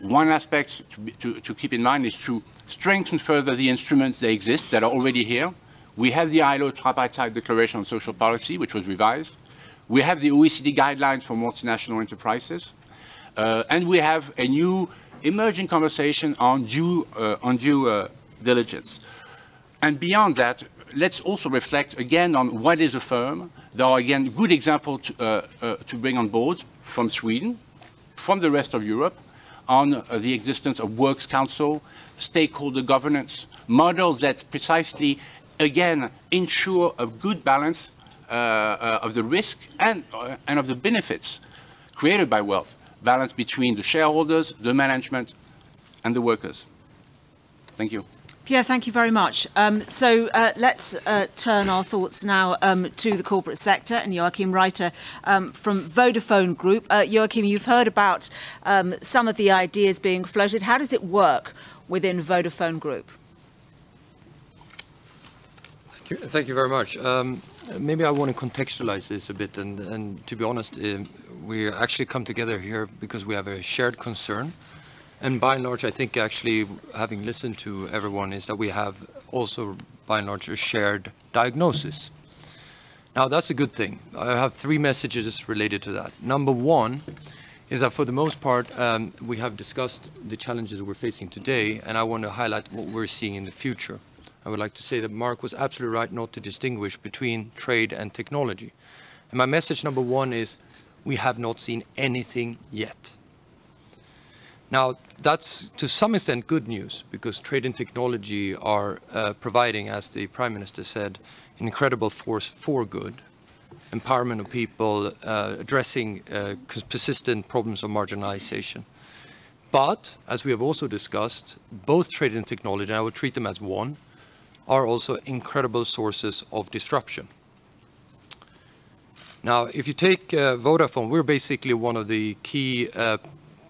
one aspect to, to, to keep in mind is to strengthen further the instruments that exist that are already here. We have the ILO Tripartite Declaration on Social Policy, which was revised. We have the OECD guidelines for multinational enterprises. Uh, and we have a new emerging conversation on due, uh, on due uh, diligence. And beyond that, let's also reflect again on what is a firm. There are again good examples to, uh, uh, to bring on board from Sweden, from the rest of Europe, on uh, the existence of works council, stakeholder governance, models that precisely, again, ensure a good balance uh, uh, of the risk and, and of the benefits created by wealth, balance between the shareholders, the management, and the workers. Thank you. Pierre, thank you very much. Um, so uh, let's uh, turn our thoughts now um, to the corporate sector and Joakim Reiter um, from Vodafone Group. Uh, Joakim, you've heard about um, some of the ideas being floated. How does it work within Vodafone Group. Thank you, thank you very much. Um, maybe I want to contextualize this a bit, and, and to be honest, uh, we actually come together here because we have a shared concern. And by and large, I think actually, having listened to everyone, is that we have also, by and large, a shared diagnosis. Now, that's a good thing. I have three messages related to that. Number one is that for the most part, um, we have discussed the challenges we're facing today, and I want to highlight what we're seeing in the future. I would like to say that Mark was absolutely right not to distinguish between trade and technology. And my message number one is we have not seen anything yet. Now, that's to some extent good news because trade and technology are uh, providing, as the Prime Minister said, an incredible force for good, empowerment of people, uh, addressing uh, persistent problems of marginalization. But, as we have also discussed, both trade and technology, and I will treat them as one, are also incredible sources of disruption. Now, if you take uh, Vodafone, we're basically one of the key uh,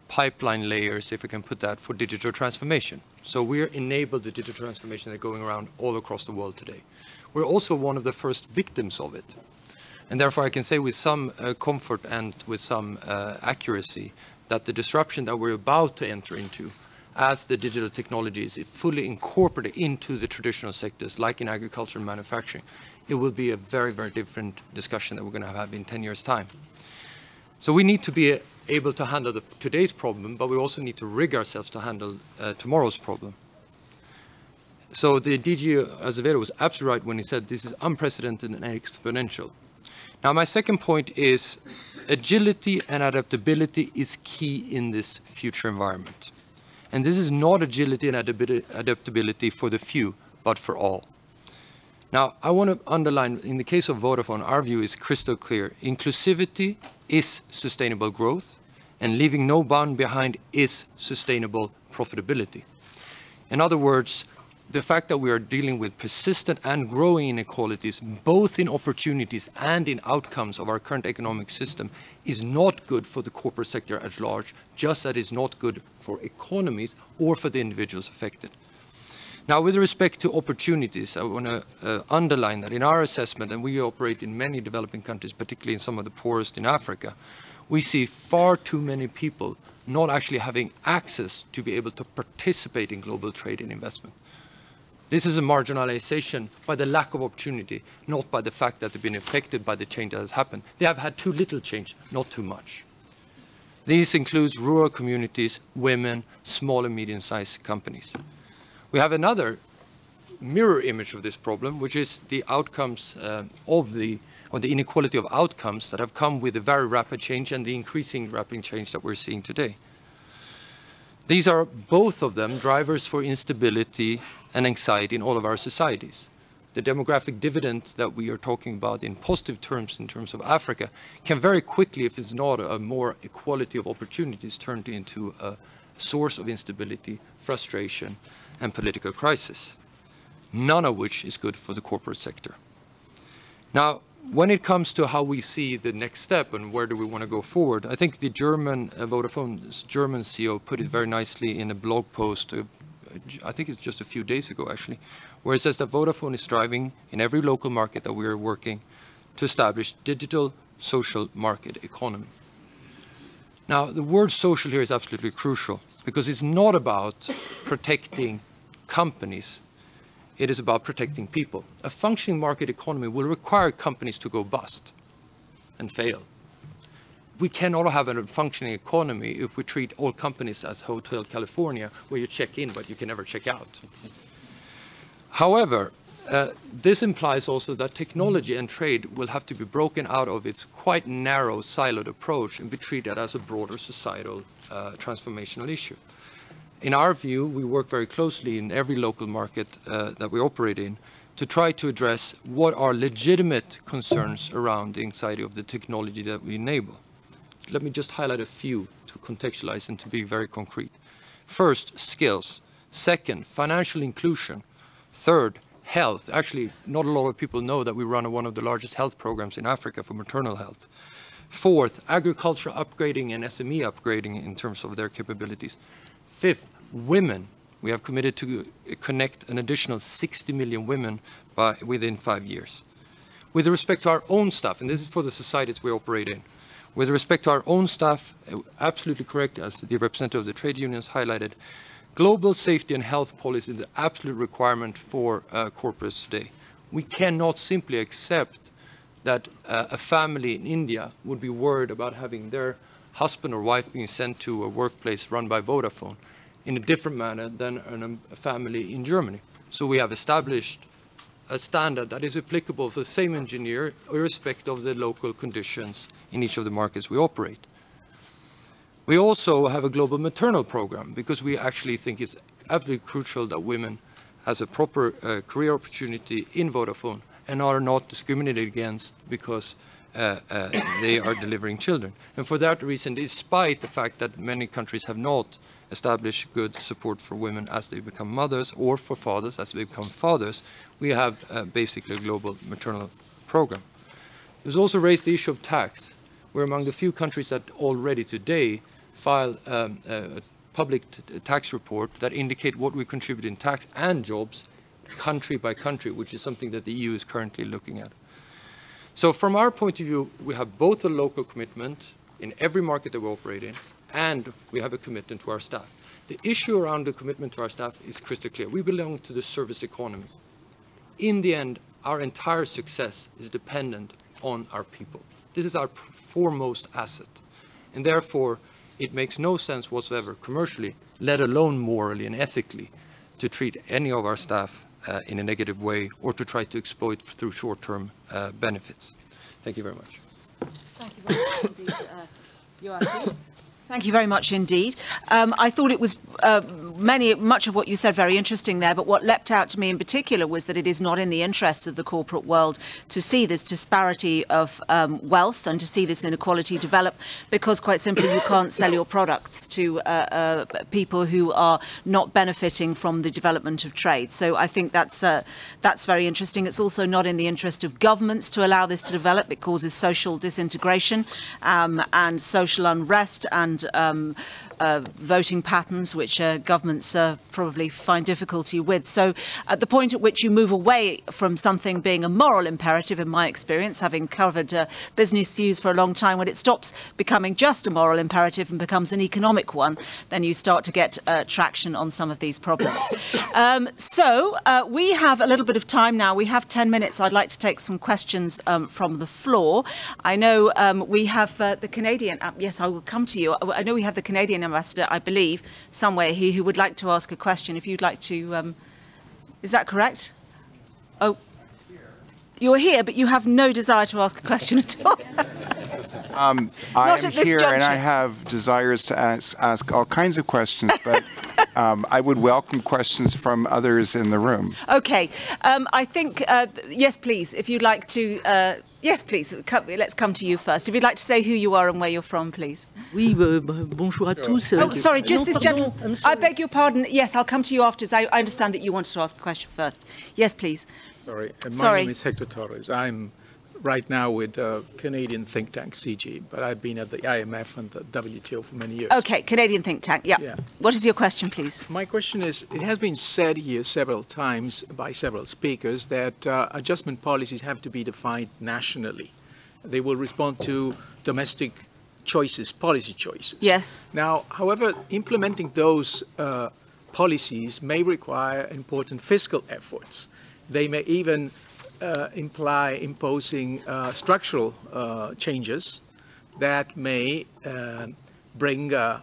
pipeline layers, if I can put that, for digital transformation. So we're enabled the digital transformation that's going around all across the world today. We're also one of the first victims of it. And therefore, I can say with some uh, comfort and with some uh, accuracy that the disruption that we're about to enter into as the digital technology is fully incorporated into the traditional sectors, like in agriculture and manufacturing, it will be a very, very different discussion that we're going to have in 10 years' time. So we need to be able to handle the, today's problem, but we also need to rig ourselves to handle uh, tomorrow's problem. So the DG Azevêdo was absolutely right when he said this is unprecedented and exponential. Now my second point is agility and adaptability is key in this future environment. And this is not agility and adaptability for the few, but for all. Now, I want to underline, in the case of Vodafone, our view is crystal clear. Inclusivity is sustainable growth, and leaving no bound behind is sustainable profitability. In other words, the fact that we are dealing with persistent and growing inequalities, both in opportunities and in outcomes of our current economic system, is not good for the corporate sector at large, just as it is not good for economies or for the individuals affected. Now, with respect to opportunities, I want to uh, underline that in our assessment, and we operate in many developing countries, particularly in some of the poorest in Africa, we see far too many people not actually having access to be able to participate in global trade and investment. This is a marginalization by the lack of opportunity, not by the fact that they've been affected by the change that has happened. They have had too little change, not too much. These includes rural communities, women, small and medium-sized companies. We have another mirror image of this problem, which is the outcomes uh, of the or the inequality of outcomes that have come with the very rapid change and the increasing rapid change that we're seeing today. These are both of them drivers for instability and anxiety in all of our societies. The demographic dividend that we are talking about in positive terms in terms of Africa can very quickly, if it's not a more equality of opportunities, turn into a source of instability, frustration, and political crisis, none of which is good for the corporate sector. Now, when it comes to how we see the next step and where do we want to go forward, I think the German uh, Vodafone's German CEO put it very nicely in a blog post. Uh, I think it's just a few days ago, actually, where it says that Vodafone is striving in every local market that we are working to establish digital social market economy. Now, the word social here is absolutely crucial because it's not about protecting companies it is about protecting people. A functioning market economy will require companies to go bust and fail. We cannot have a functioning economy if we treat all companies as Hotel California, where you check in but you can never check out. However, uh, this implies also that technology and trade will have to be broken out of its quite narrow siloed approach and be treated as a broader societal uh, transformational issue. In our view, we work very closely in every local market uh, that we operate in to try to address what are legitimate concerns around the anxiety of the technology that we enable. Let me just highlight a few to contextualize and to be very concrete. First, skills. Second, financial inclusion. Third, health. Actually, not a lot of people know that we run one of the largest health programs in Africa for maternal health. Fourth, agriculture upgrading and SME upgrading in terms of their capabilities. Fifth, women. We have committed to connect an additional 60 million women by, within five years. With respect to our own staff, and this is for the societies we operate in, with respect to our own staff, uh, absolutely correct, as the representative of the trade unions highlighted, global safety and health policy is an absolute requirement for uh, corporates today. We cannot simply accept that uh, a family in India would be worried about having their husband or wife being sent to a workplace run by Vodafone in a different manner than um, a family in Germany. So we have established a standard that is applicable for the same engineer, irrespective of the local conditions in each of the markets we operate. We also have a global maternal program because we actually think it's absolutely crucial that women has a proper uh, career opportunity in Vodafone and are not discriminated against because uh, uh, they are delivering children. And for that reason, despite the fact that many countries have not established good support for women as they become mothers or for fathers as they become fathers, we have uh, basically a global maternal program. It was also raised the issue of tax. We're among the few countries that already today file um, a public tax report that indicate what we contribute in tax and jobs country by country, which is something that the EU is currently looking at. So from our point of view, we have both a local commitment in every market that we operate in, and we have a commitment to our staff. The issue around the commitment to our staff is crystal clear. We belong to the service economy. In the end, our entire success is dependent on our people. This is our foremost asset. And therefore, it makes no sense whatsoever commercially, let alone morally and ethically, to treat any of our staff uh, in a negative way or to try to exploit through short-term uh, benefits. Thank you very much. Thank you very much indeed, uh. Thank you very much indeed. Um, I thought it was uh, many, much of what you said very interesting there, but what leapt out to me in particular was that it is not in the interests of the corporate world to see this disparity of um, wealth and to see this inequality develop because quite simply you can't sell your products to uh, uh, people who are not benefiting from the development of trade. So I think that's, uh, that's very interesting. It's also not in the interest of governments to allow this to develop. It causes social disintegration um, and social unrest and and um, uh, voting patterns, which uh, governments uh, probably find difficulty with. So at the point at which you move away from something being a moral imperative, in my experience, having covered uh, business views for a long time, when it stops becoming just a moral imperative and becomes an economic one, then you start to get uh, traction on some of these problems. um, so uh, we have a little bit of time now. We have 10 minutes. I'd like to take some questions um, from the floor. I know um, we have the Canadian, yes, I will come to you. I know we have the Canadian ambassador, I believe, somewhere here who would like to ask a question. If you'd like to, um, is that correct? Oh, you're here, but you have no desire to ask a question at all. Um, I am here juncture. and I have desires to ask, ask all kinds of questions, but um, I would welcome questions from others in the room. Okay. Um, I think, uh, yes, please, if you'd like to. Uh, Yes, please. Let's come to you first. If you'd like to say who you are and where you're from, please. Oui, euh, bonjour à tous. Oh, sorry, just this gentleman. I beg your pardon. Yes, I'll come to you afterwards. I, I understand that you wanted to ask a question first. Yes, please. Sorry. My sorry. name is Hector Torres. I'm right now with uh, Canadian think tank CIGI, but I've been at the IMF and the WTO for many years. Okay, Canadian think tank, yeah. yeah. What is your question, please? My question is, it has been said here several times by several speakers that uh, adjustment policies have to be defined nationally. They will respond to domestic choices, policy choices. Yes. Now, however, implementing those uh, policies may require important fiscal efforts. They may even imply imposing uh, structural uh, changes that may uh, bring uh,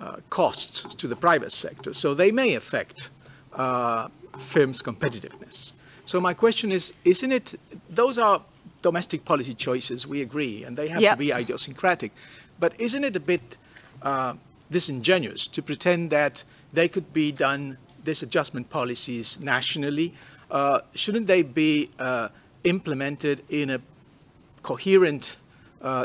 uh, costs to the private sector. So they may affect firms' competitiveness. So my question is, isn't it, those are domestic policy choices, we agree, and they have yep. to be idiosyncratic. But isn't it a bit disingenuous to pretend that they could be done, these adjustment policies nationally uh, shouldn't they be uh, implemented in a coherent uh,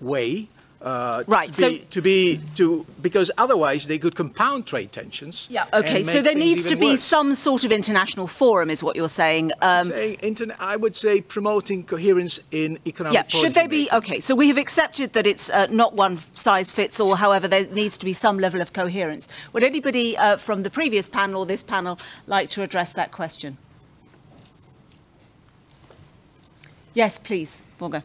way uh, right. To be, so to be to because otherwise they could compound trade tensions. Yeah. Okay. So there needs to be worse. some sort of international forum, is what you're saying. Um, saying interna- I would say promoting coherence in economic. Yeah. Should they be okay? So we have accepted that it's uh, not one size fits all. However, there needs to be some level of coherence. Would anybody uh, from the previous panel or this panel like to address that question? Yes, please, Morgan.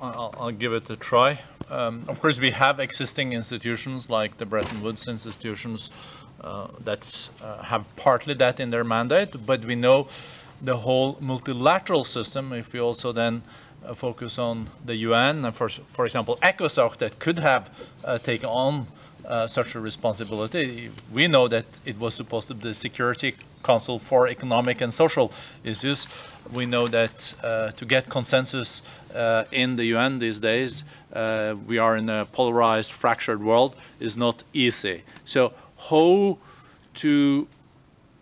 I'll, I'll, give it a try. Um, of course, we have existing institutions like the Bretton Woods institutions uh, that uh, have partly that in their mandate, but we know the whole multilateral system, if we also then uh, focus on the UN, and for, for example, ECOSOC that could have uh, taken on uh, such a responsibility. We know that it was supposed to be the Security Council for Economic and Social Issues. We know that uh, to get consensus uh, in the UN these days, uh, we are in a polarized, fractured world, is not easy. So how to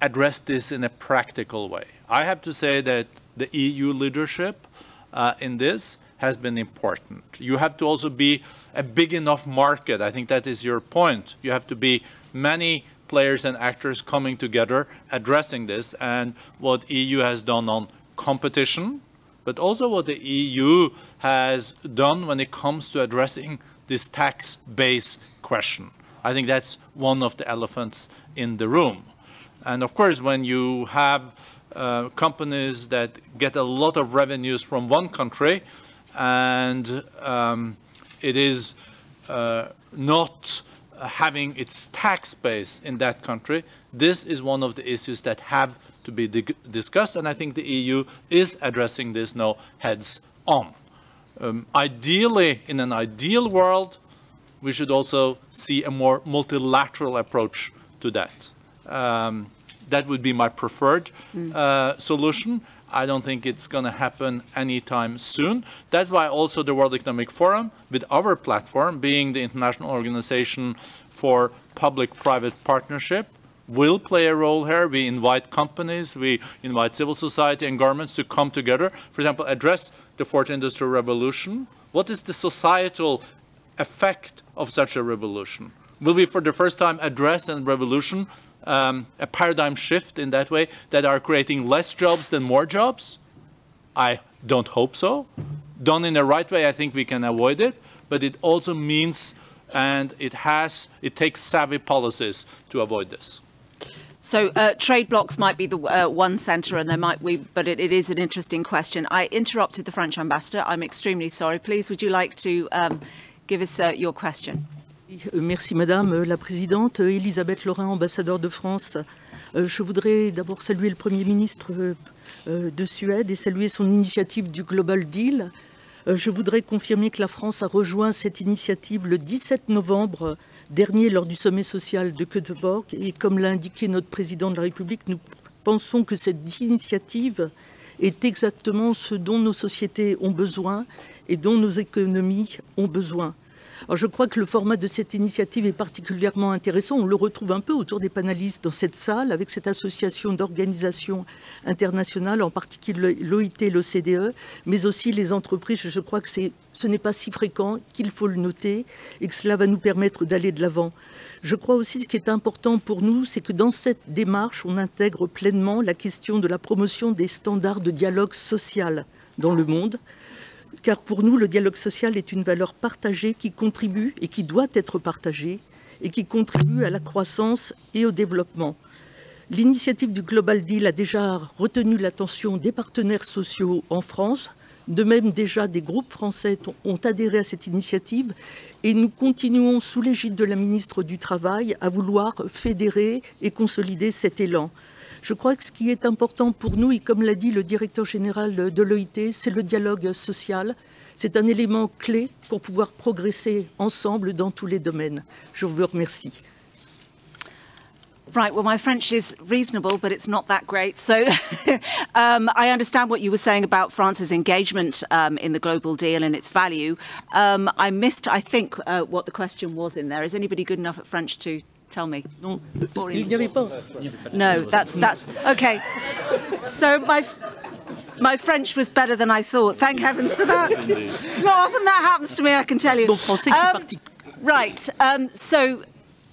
address this in a practical way? I have to say that the EU leadership uh, in this has been important. You have to also be a big enough market. I think that is your point. You have to be many players and actors coming together addressing this and what EU has done on competition, but also what the EU has done when it comes to addressing this tax base question. I think that's one of the elephants in the room. And of course, when you have uh, companies that get a lot of revenues from one country and um, it is uh, not having its tax base in that country, this is one of the issues that have to be discussed, and I think the EU is addressing this now heads on. Um, ideally, in an ideal world, we should also see a more multilateral approach to that. Um, that would be my preferred uh, solution. I don't think it's going to happen anytime soon. That's why also the World Economic Forum, with our platform being the International Organization for Public-Private Partnership, will play a role here. We invite companies, we invite civil society and governments to come together, for example, address the fourth industrial revolution. What is the societal effect of such a revolution? Will we, for the first time, address a revolution um, a paradigm shift in that way that are creating less jobs than more jobs? I don't hope so. Done in the right way, I think we can avoid it, but it also means and it has, it takes savvy policies to avoid this. So uh, trade blocks might be the uh, one centre, and there might be, but it, it is an interesting question. I interrupted the French ambassador. I'm extremely sorry. Please, would you like to um, give us uh, your question? Euh, merci Madame euh, la Présidente. Euh, Elisabeth Lorrain, ambassadeur de France. Je voudrais d'abord saluer le Premier ministre de Suède et saluer son initiative du Global Deal. Je voudrais confirmer que la France a rejoint cette initiative le 17 novembre dernier lors du sommet social de Göteborg. Et comme l'a indiqué notre Président de la République, nous pensons que cette initiative est exactement ce dont nos sociétés ont besoin et dont nos économies ont besoin. Alors je crois que le format de cette initiative est particulièrement intéressant. On le retrouve un peu autour des panélistes dans cette salle, avec cette association d'organisations internationales, en particulier l'OIT et l'OCDE, mais aussi les entreprises. Je crois que ce n'est pas si fréquent qu'il faut le noter et que cela va nous permettre d'aller de l'avant. Je crois aussi ce qui est important pour nous, c'est que dans cette démarche, on intègre pleinement la question de la promotion des standards de dialogue social dans le monde, car pour nous, le dialogue social est une valeur partagée qui contribue et qui doit être partagée et qui contribue à la croissance et au développement. L'initiative du Global Deal a déjà retenu l'attention des partenaires sociaux en France. De même, déjà, des groupes français ont adhéré à cette initiative et nous continuons, sous l'égide de la ministre du Travail, à vouloir fédérer et consolider cet élan. Je crois que ce qui est important pour nous, et comme l'a dit le directeur général de l'OIT, c'est le dialogue social. C'est un élément clé pour pouvoir progresser ensemble dans tous les domaines. Je vous remercie. Right, well, my French is reasonable, but it's not that great. So um, I understand what you were saying about France's engagement um, in the global deal and its value. Um, I missed, I think, uh, what the question was in there. Is anybody good enough at French to tell me. Non, il n'y avait pas. No, that's that's okay. So my my French was better than I thought. Thank heavens for that. It's not often that happens to me, I can tell you. Um, right. Um, so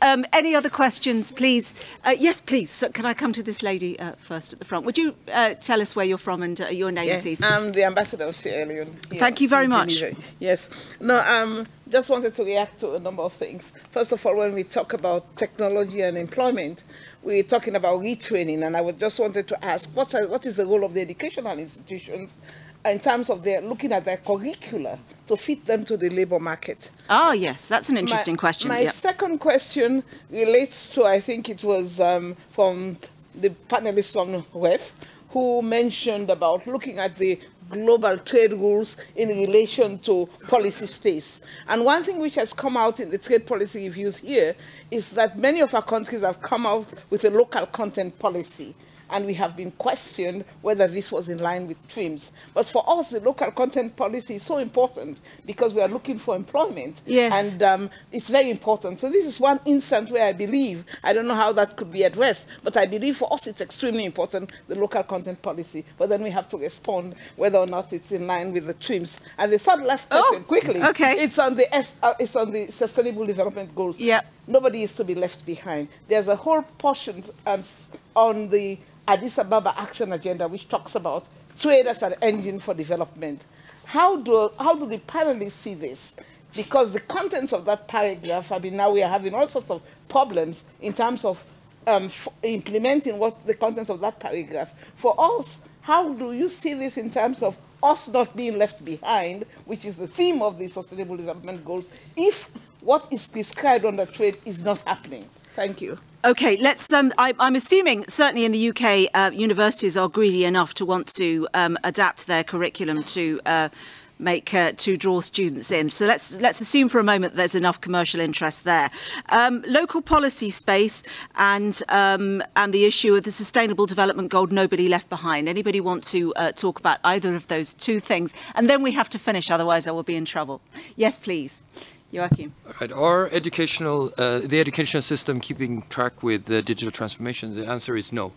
um, any other questions, please? Uh, yes, please. So can I come to this lady uh, first at the front? Would you uh, tell us where you're from and uh, your name, yeah, please? I'm the ambassador of Sierra Leone. Thank you very much. Geneva. Yes. No, um, just wanted to react to a number of things. First of all, when we talk about technology and employment, we're talking about retraining, and I would just wanted to ask, what, are, what is the role of the educational institutions in terms of their looking at their curricula to fit them to the labor market? Ah, yes, that's an interesting my, question. My yep. second question relates to, I think it was um, from the panelists on WEF, who mentioned about looking at the global trade rules in relation to policy space. And one thing which has come out in the trade policy reviews here is that many of our countries have come out with a local content policy and we have been questioned whether this was in line with TRIMS. But for us, the local content policy is so important because we are looking for employment. Yes. And um, it's very important. So this is one instance where I believe, I don't know how that could be addressed, but I believe for us it's extremely important, the local content policy. But then we have to respond whether or not it's in line with the TRIMS. And the third last question, oh, quickly, okay. it's on the S, uh, it's on the Sustainable Development Goals. Yeah. Nobody is to be left behind. There's a whole portion um, on the Addis Ababa Action Agenda, which talks about trade as an engine for development. How do, how do the panelists see this? Because the contents of that paragraph, I mean, now we are having all sorts of problems in terms of um, implementing what the contents of that paragraph. For us, how do you see this in terms of us not being left behind, which is the theme of the Sustainable Development Goals, if what is prescribed on the trade is not happening? Thank you. Okay, let's. Um, I, am assuming certainly in the UK, uh, universities are greedy enough to want to um, adapt their curriculum to. Uh, make uh, to draw students in. So let's let's assume for a moment there's enough commercial interest there. Um, local policy space and um, and the issue of the sustainable development goal, nobody left behind. Anybody want to uh, talk about either of those two things? And then we have to finish, otherwise I will be in trouble. Yes, please. Joakim. Right. Are educational, uh, the educational system keeping track with the digital transformation? The answer is no.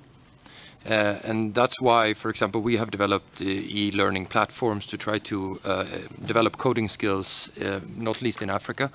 Uh, and that's why, for example, we have developed uh, e-learning platforms to try to uh, develop coding skills, uh, not least in Africa.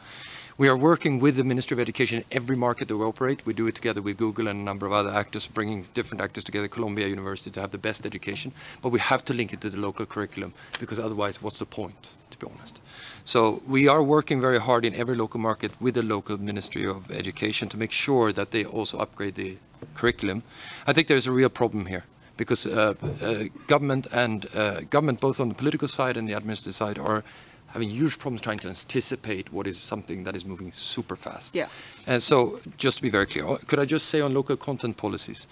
We are working with the Ministry of Education in every market that we operate. We do it together with Google and a number of other actors, bringing different actors together, Columbia University, to have the best education. But we have to link it to the local curriculum, because otherwise, what's the point, to be honest? So we are working very hard in every local market with the local Ministry of Education to make sure that they also upgrade the curriculum. I think there's a real problem here because uh, uh, government and uh, government, both on the political side and the administrative side, are having huge problems trying to anticipate what is something that is moving super fast. Yeah. And so, just to be very clear, could I just say on local content policies?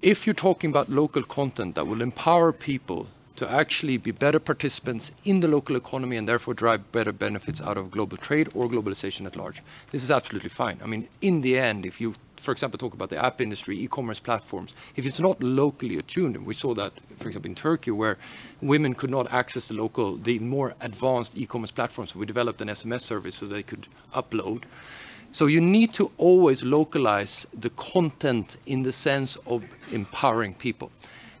If you're talking about local content that will empower people to actually be better participants in the local economy and therefore drive better benefits out of global trade or globalization at large. This is absolutely fine. I mean, in the end, if you, for example, talk about the app industry, e-commerce platforms, if it's not locally attuned, and we saw that, for example, in Turkey, where women could not access the local, the more advanced e-commerce platforms, we developed an SMS service so they could upload. So you need to always localize the content in the sense of empowering people.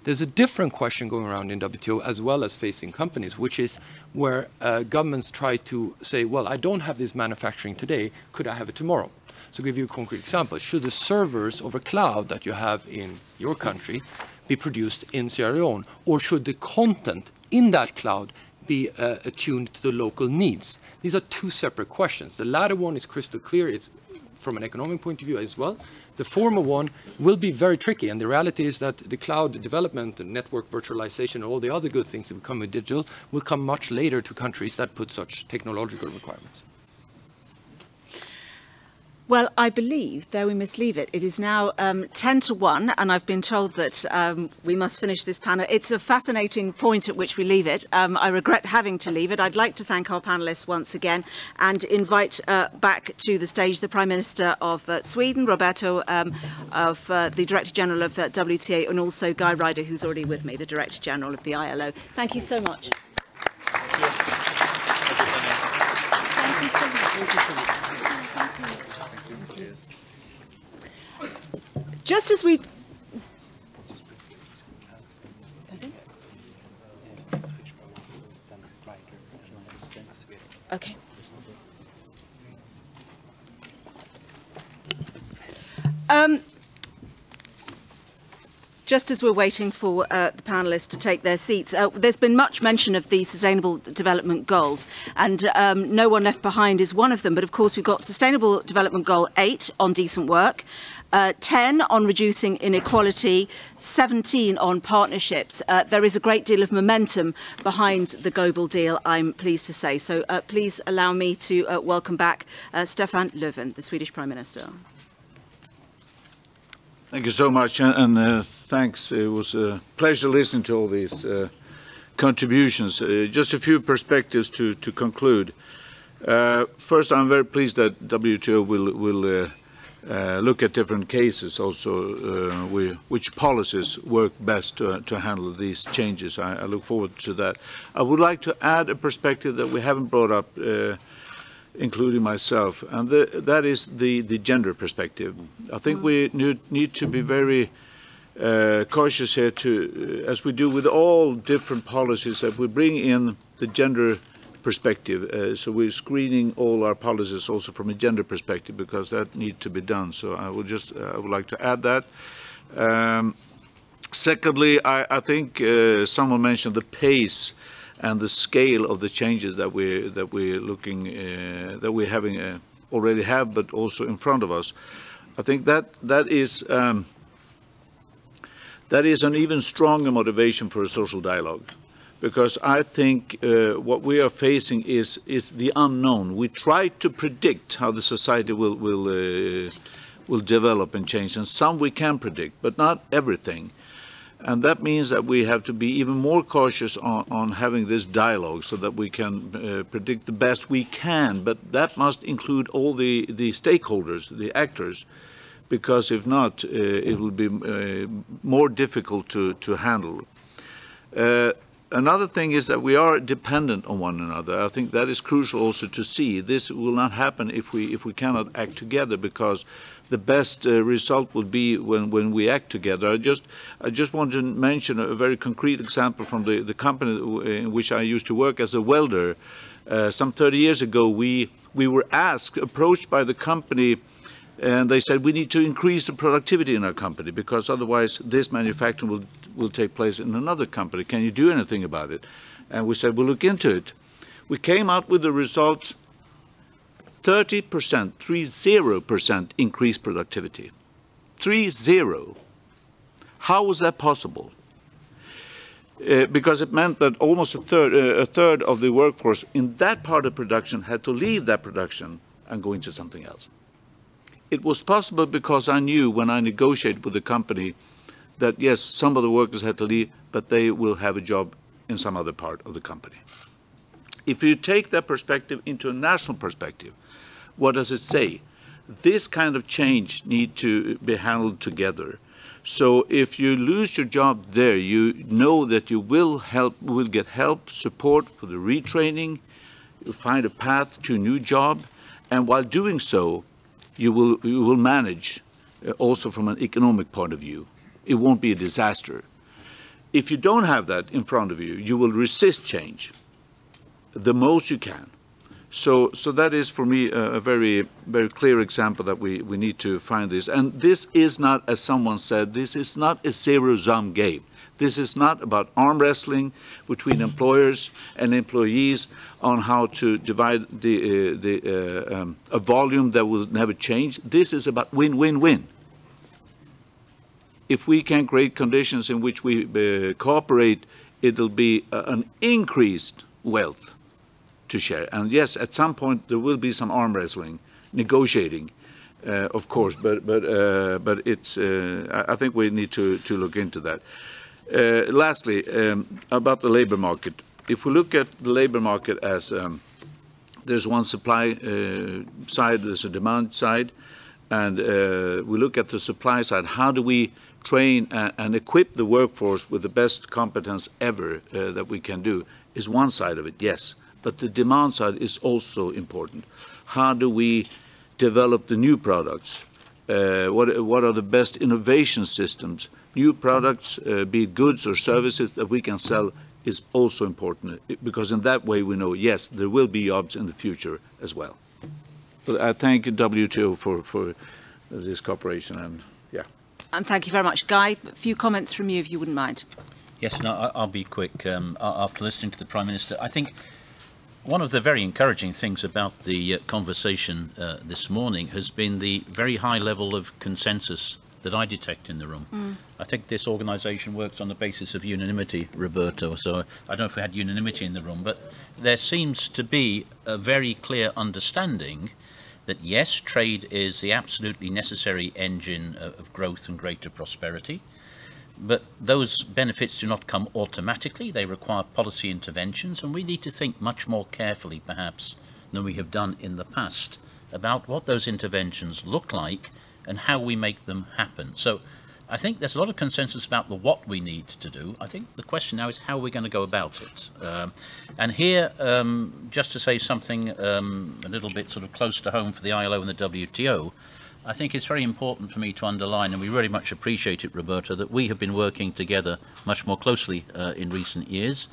There's a different question going around in WTO as well as facing companies, which is where uh, governments try to say, well, I don't have this manufacturing today, could I have it tomorrow? So I'll give you a concrete example. Should the servers over cloud that you have in your country be produced in Sierra Leone? Or should the content in that cloud be uh, attuned to the local needs? These are two separate questions. The latter one is crystal clear. It's from an economic point of view as well. The former one will be very tricky, and the reality is that the cloud development and network virtualization and all the other good things that come with digital will come much later to countries that put such technological requirements. Well, I believe, though we must leave it, it is now um, 10 to 1, and I've been told that um, we must finish this panel. It's a fascinating point at which we leave it. Um, I regret having to leave it. I'd like to thank our panellists once again and invite uh, back to the stage the Prime Minister of uh, Sweden, Roberto, um, of uh, the Director General of uh, WTA, and also Guy Ryder, who's already with me, the Director General of the ILO. Thank you so much. Thank you. Thank you so much. Thank you so much. Just as we... Okay. Um, just as we're waiting for uh, the panellists to take their seats, uh, there's been much mention of the Sustainable Development Goals, and um, No One Left Behind is one of them. But of course, we've got Sustainable Development Goal 8 on decent work, uh, 10 on reducing inequality, 17 on partnerships. Uh, there is a great deal of momentum behind the global deal, I'm pleased to say. So uh, please allow me to uh, welcome back uh, Stefan Löfven, the Swedish Prime Minister. Thank you so much, and uh, thanks. It was a pleasure listening to all these uh, contributions. Uh, just a few perspectives to, to conclude. Uh, first, I'm very pleased that WTO will, will uh, uh, look at different cases also, we, which policies work best to, to handle these changes. I, I, look forward to that. I would like to add a perspective that we haven't brought up including myself, and the, that is the, the gender perspective. I think we need, need to be very uh, cautious here to, uh, as we do with all different policies, that we bring in the gender perspective. Uh, so we're screening all our policies also from a gender perspective because that needs to be done. So I would just, uh, I would like to add that. Um, secondly, I, I think uh, someone mentioned the pace and the scale of the changes that we that we're looking uh, that we're having uh, already have, but also in front of us. I think that that is um, that is an even stronger motivation for a social dialogue, because I think uh, what we are facing is is the unknown. We try to predict how the society will will uh, will develop and change, and some we can predict, but not everything. And that means that we have to be even more cautious on, on having this dialogue so that we can uh, predict the best we can. But that must include all the, the stakeholders, the actors, because if not, uh, it will be uh, more difficult to, to handle. Another thing is that we are dependent on one another. I think that is crucial also to see. This will not happen if we, if we cannot act together because the best uh, result will be when, when we act together. I just, I just want to mention a very concrete example from the, the company in which I used to work as a welder. Uh, some 30 years ago, we, we were asked, approached by the company, and they said, we need to increase the productivity in our company because otherwise this manufacturing will, will take place in another company. Can you do anything about it? And we said, we'll look into it. We came out with the results 30%, 30% increased productivity. 30. How was that possible? Uh, because it meant that almost a third, uh, a third of the workforce in that part of production had to leave that production and go into something else. It was possible because I knew when I negotiated with the company that yes, some of the workers had to leave, but they will have a job in some other part of the company. If you take that perspective into a national perspective, what does it say? This kind of change need to be handled together. So if you lose your job there, you know that you will help, will get help, support for the retraining, you find a path to a new job, and while doing so, you will, you will manage uh, also from an economic point of view. It won't be a disaster. If you don't have that in front of you, you will resist change the most you can. So, so that is for me a, a, very, very clear example that we, we need to find this. And this is not, as someone said, this is not a zero-sum game. This is not about arm wrestling between employers and employees on how to divide the, uh, the uh, um, a volume that will never change. This is about win-win-win. If we can create conditions in which we uh, cooperate, it'll be an increased wealth to share. And yes, at some point there will be some arm wrestling, negotiating, uh, of course, but but uh, but it's. Uh, I think we need to to look into that. Uh, lastly, um, about the labor market. If we look at the labor market as um, there's one supply uh, side, there's a demand side, and uh, we look at the supply side. How do we train and, and equip the workforce with the best competence ever that we can do? Is one side of it, yes but the demand side is also important. How do we develop the new products? Uh, what, what are the best innovation systems? New products, uh, be it goods or services that we can sell is also important because in that way we know, yes, there will be jobs in the future as well. But I thank WTO for, for this cooperation. And. And thank you very much. Guy, a few comments from you, if you wouldn't mind. Yes, no, I'll be quick. Um, after listening to the Prime Minister, I think one of the very encouraging things about the uh, conversation uh, this morning has been the very high level of consensus that I detect in the room. Mm. I think this organisation works on the basis of unanimity, Roberto, so I don't know if we had unanimity in the room, but there seems to be a very clear understanding that yes, trade is the absolutely necessary engine of growth and greater prosperity, but those benefits do not come automatically. They require policy interventions, and we need to think much more carefully, perhaps, than we have done in the past about what those interventions look like and how we make them happen. So I think there's a lot of consensus about the what we need to do. I think the question now is how we're going to go about it. Um, and here, um, just to say something um, a little bit sort of close to home for the ILO and the WTO, I think it's very important for me to underline, and we very much appreciate it, Roberto, that we have been working together much more closely uh, in recent years.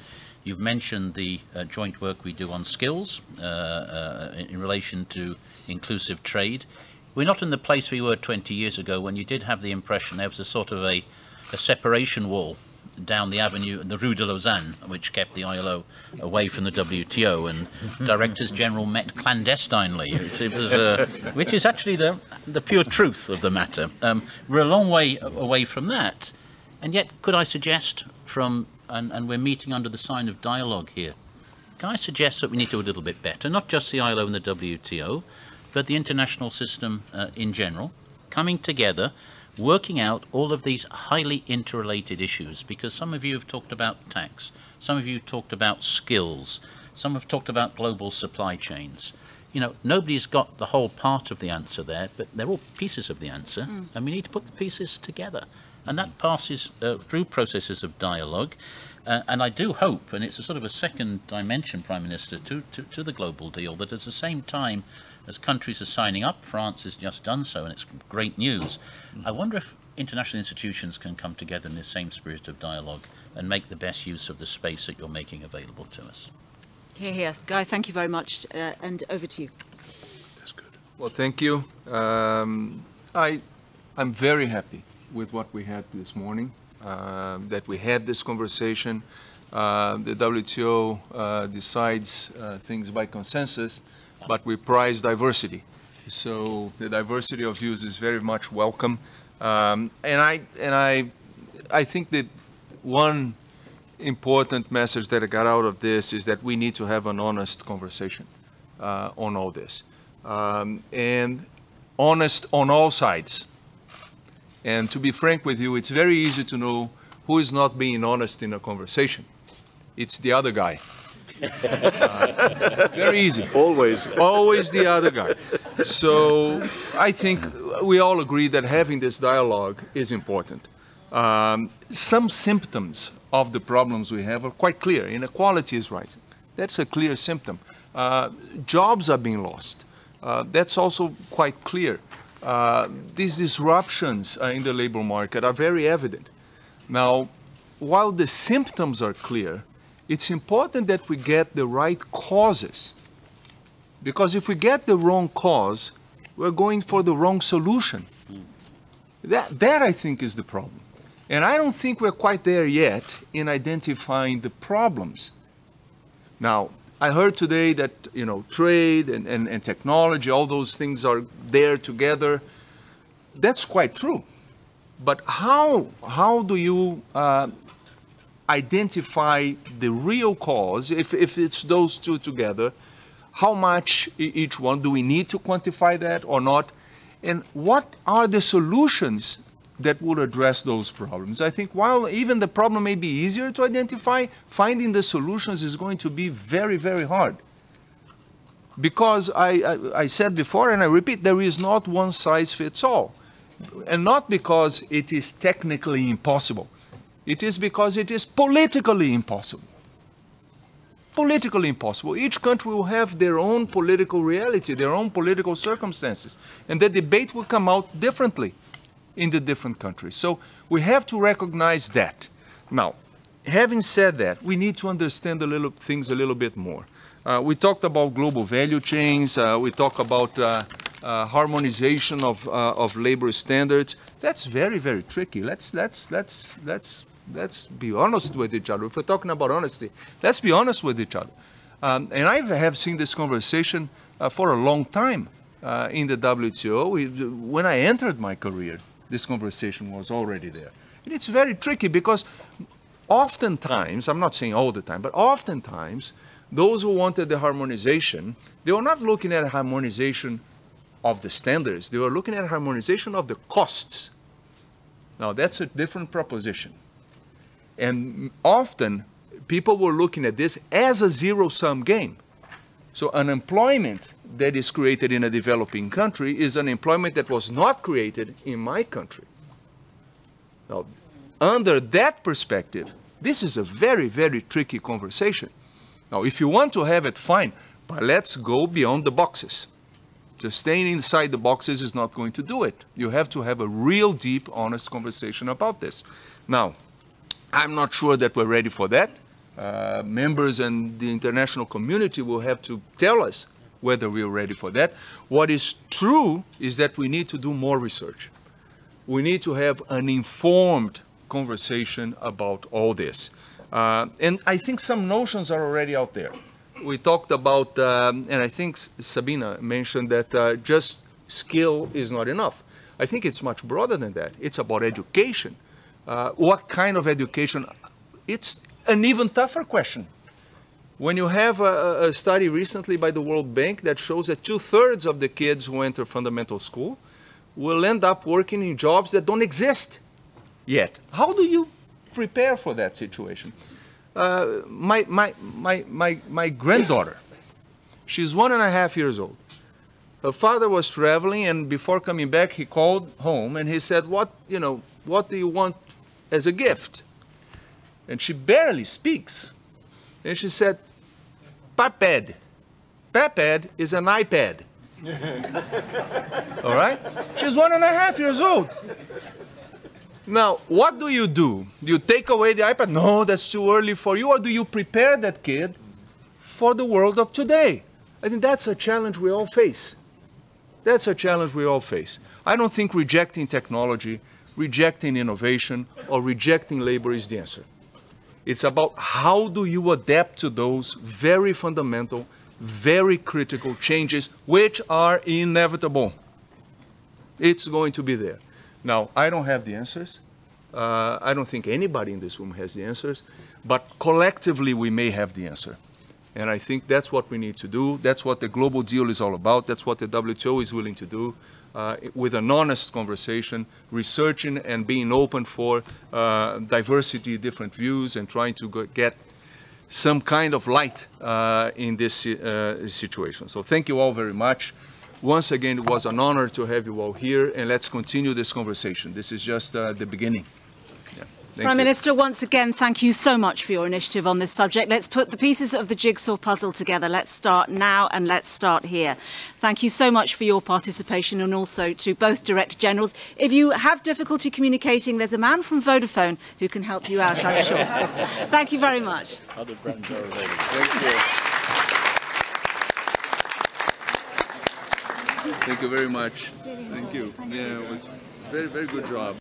You've mentioned the uh, joint work we do on skills uh, uh in relation to inclusive trade. We're not in the place we were 20 years ago when you did have the impression there was a sort of a, a separation wall down the avenue, the Rue de Lausanne, which kept the ILO away from the WTO, and directors general met clandestinely, which, was, uh, which is actually the, the pure truth of the matter. Um, we're a long way away from that, and yet could I suggest from, and, and we're meeting under the sign of dialogue here, can I suggest that we need to do a little bit better, not just the ILO and the WTO, but the international system uh, in general, coming together, working out all of these highly interrelated issues, because some of you have talked about tax, some of you talked about skills, some have talked about global supply chains. You know, nobody's got the whole part of the answer there, but they're all pieces of the answer, mm. and we need to put the pieces together. And that passes uh, through processes of dialogue. Uh, and I do hope, and it's a sort of a second dimension, Prime Minister, to, to, to the global deal, that at the same time as countries are signing up, France has just done so, and it's great news. I wonder if international institutions can come together in the same spirit of dialogue and make the best use of the space that you're making available to us. Here, here. Guy, thank you very much, uh, and over to you. That's good. Well, thank you. Um, I, I'm very happy with what we had this morning, uh, that we had this conversation. Uh, the WTO uh, decides uh, things by consensus but we prize diversity. So the diversity of views is very much welcome. Um, and I and I I think that one important message that I got out of this is that we need to have an honest conversation uh, on all this, um, and honest on all sides. And to be frank with you, it's very easy to know who is not being honest in a conversation. It's the other guy. Uh, very easy. Always. Always the other guy. So I think we all agree that having this dialogue is important. Um, some symptoms of the problems we have are quite clear. Inequality is rising. That's a clear symptom. Uh, jobs are being lost. Uh, that's also quite clear. Uh, these disruptions uh, in the labor market are very evident. Now, while the symptoms are clear, it's important that we get the right causes. Because if we get the wrong cause, we're going for the wrong solution. That, that I think is the problem. And I don't think we're quite there yet in identifying the problems. Now, I heard today that, you know, trade and, and, and technology, all those things are there together. That's quite true. But how, how do you uh, identify the real cause, if, if it's those two together, how much each one, do we need to quantify that or not? And what are the solutions that will address those problems? I think while even the problem may be easier to identify, finding the solutions is going to be very, very hard. Because I, I, I said before, and I repeat, there is not one size fits all. And not because it is technically impossible. It is because it is politically impossible. Politically impossible. Each country will have their own political reality, their own political circumstances, and the debate will come out differently in the different countries. So we have to recognize that. Now, having said that, we need to understand a little things a little bit more. Uh, we talked about global value chains. Uh, we talk about uh, uh, harmonization of, uh, of labor standards. That's very, very tricky. Let's, let's, let's, let's, let's be honest with each other. If we're talking about honesty, let's be honest with each other. Um, and I have seen this conversation uh, for a long time uh, in the WTO. When I entered my career, this conversation was already there. And it's very tricky because oftentimes, I'm not saying all the time, but oftentimes, those who wanted the harmonization, they were not looking at harmonization of the standards, they were looking at harmonization of the costs. Now, that's a different proposition. And often, people were looking at this as a zero-sum game. So unemployment that is created in a developing country is unemployment that was not created in my country. Now, under that perspective, this is a very, very tricky conversation. Now, if you want to have it, fine, but let's go beyond the boxes. Just staying inside the boxes is not going to do it. You have to have a real deep, honest conversation about this. Now, I'm not sure that we're ready for that. Uh, members and the international community will have to tell us whether we're ready for that. What is true is that we need to do more research. We need to have an informed conversation about all this. Uh, and I think some notions are already out there we talked about, um, and I think Sabina mentioned that uh, just skill is not enough. I think it's much broader than that. It's about education. Uh, what kind of education? It's an even tougher question. When you have a, a study recently by the World Bank that shows that two-thirds of the kids who enter fundamental school will end up working in jobs that don't exist yet. How do you prepare for that situation? Uh, my, my, my, my, my granddaughter, she's one and a half years old. Her father was traveling, and before coming back, he called home and he said, "What, you know, what do you want as a gift?" And she barely speaks, and she said, "Papad." Papad is an iPad. All right? She's one and a half years old. Now, what do you do? Do you take away the iPad? No, that's too early for you. Or do you prepare that kid for the world of today? I think that's a challenge we all face. That's a challenge we all face. I don't think rejecting technology, rejecting innovation, or rejecting labor is the answer. It's about how do you adapt to those very fundamental, very critical changes, which are inevitable. It's going to be there. Now, I don't have the answers. Uh, I don't think anybody in this room has the answers, but collectively we may have the answer. And I think that's what we need to do. That's what the global deal is all about. That's what the WTO is willing to do uh, with an honest conversation, researching and being open for uh, diversity, different views, and trying to get some kind of light uh, in this uh, situation. So thank you all very much. Once again, it was an honor to have you all here, and let's continue this conversation. This is just uh, the beginning. Prime you. Minister, once again, thank you so much for your initiative on this subject. Let's put the pieces of the jigsaw puzzle together. Let's start now and let's start here. Thank you so much for your participation and also to both Director Generals. If you have difficulty communicating, there's a man from Vodafone who can help you out, I'm sure. thank you very much. Other brands are available. Thank you. Thank you very much. Thank you. Yeah, it was very, very good job.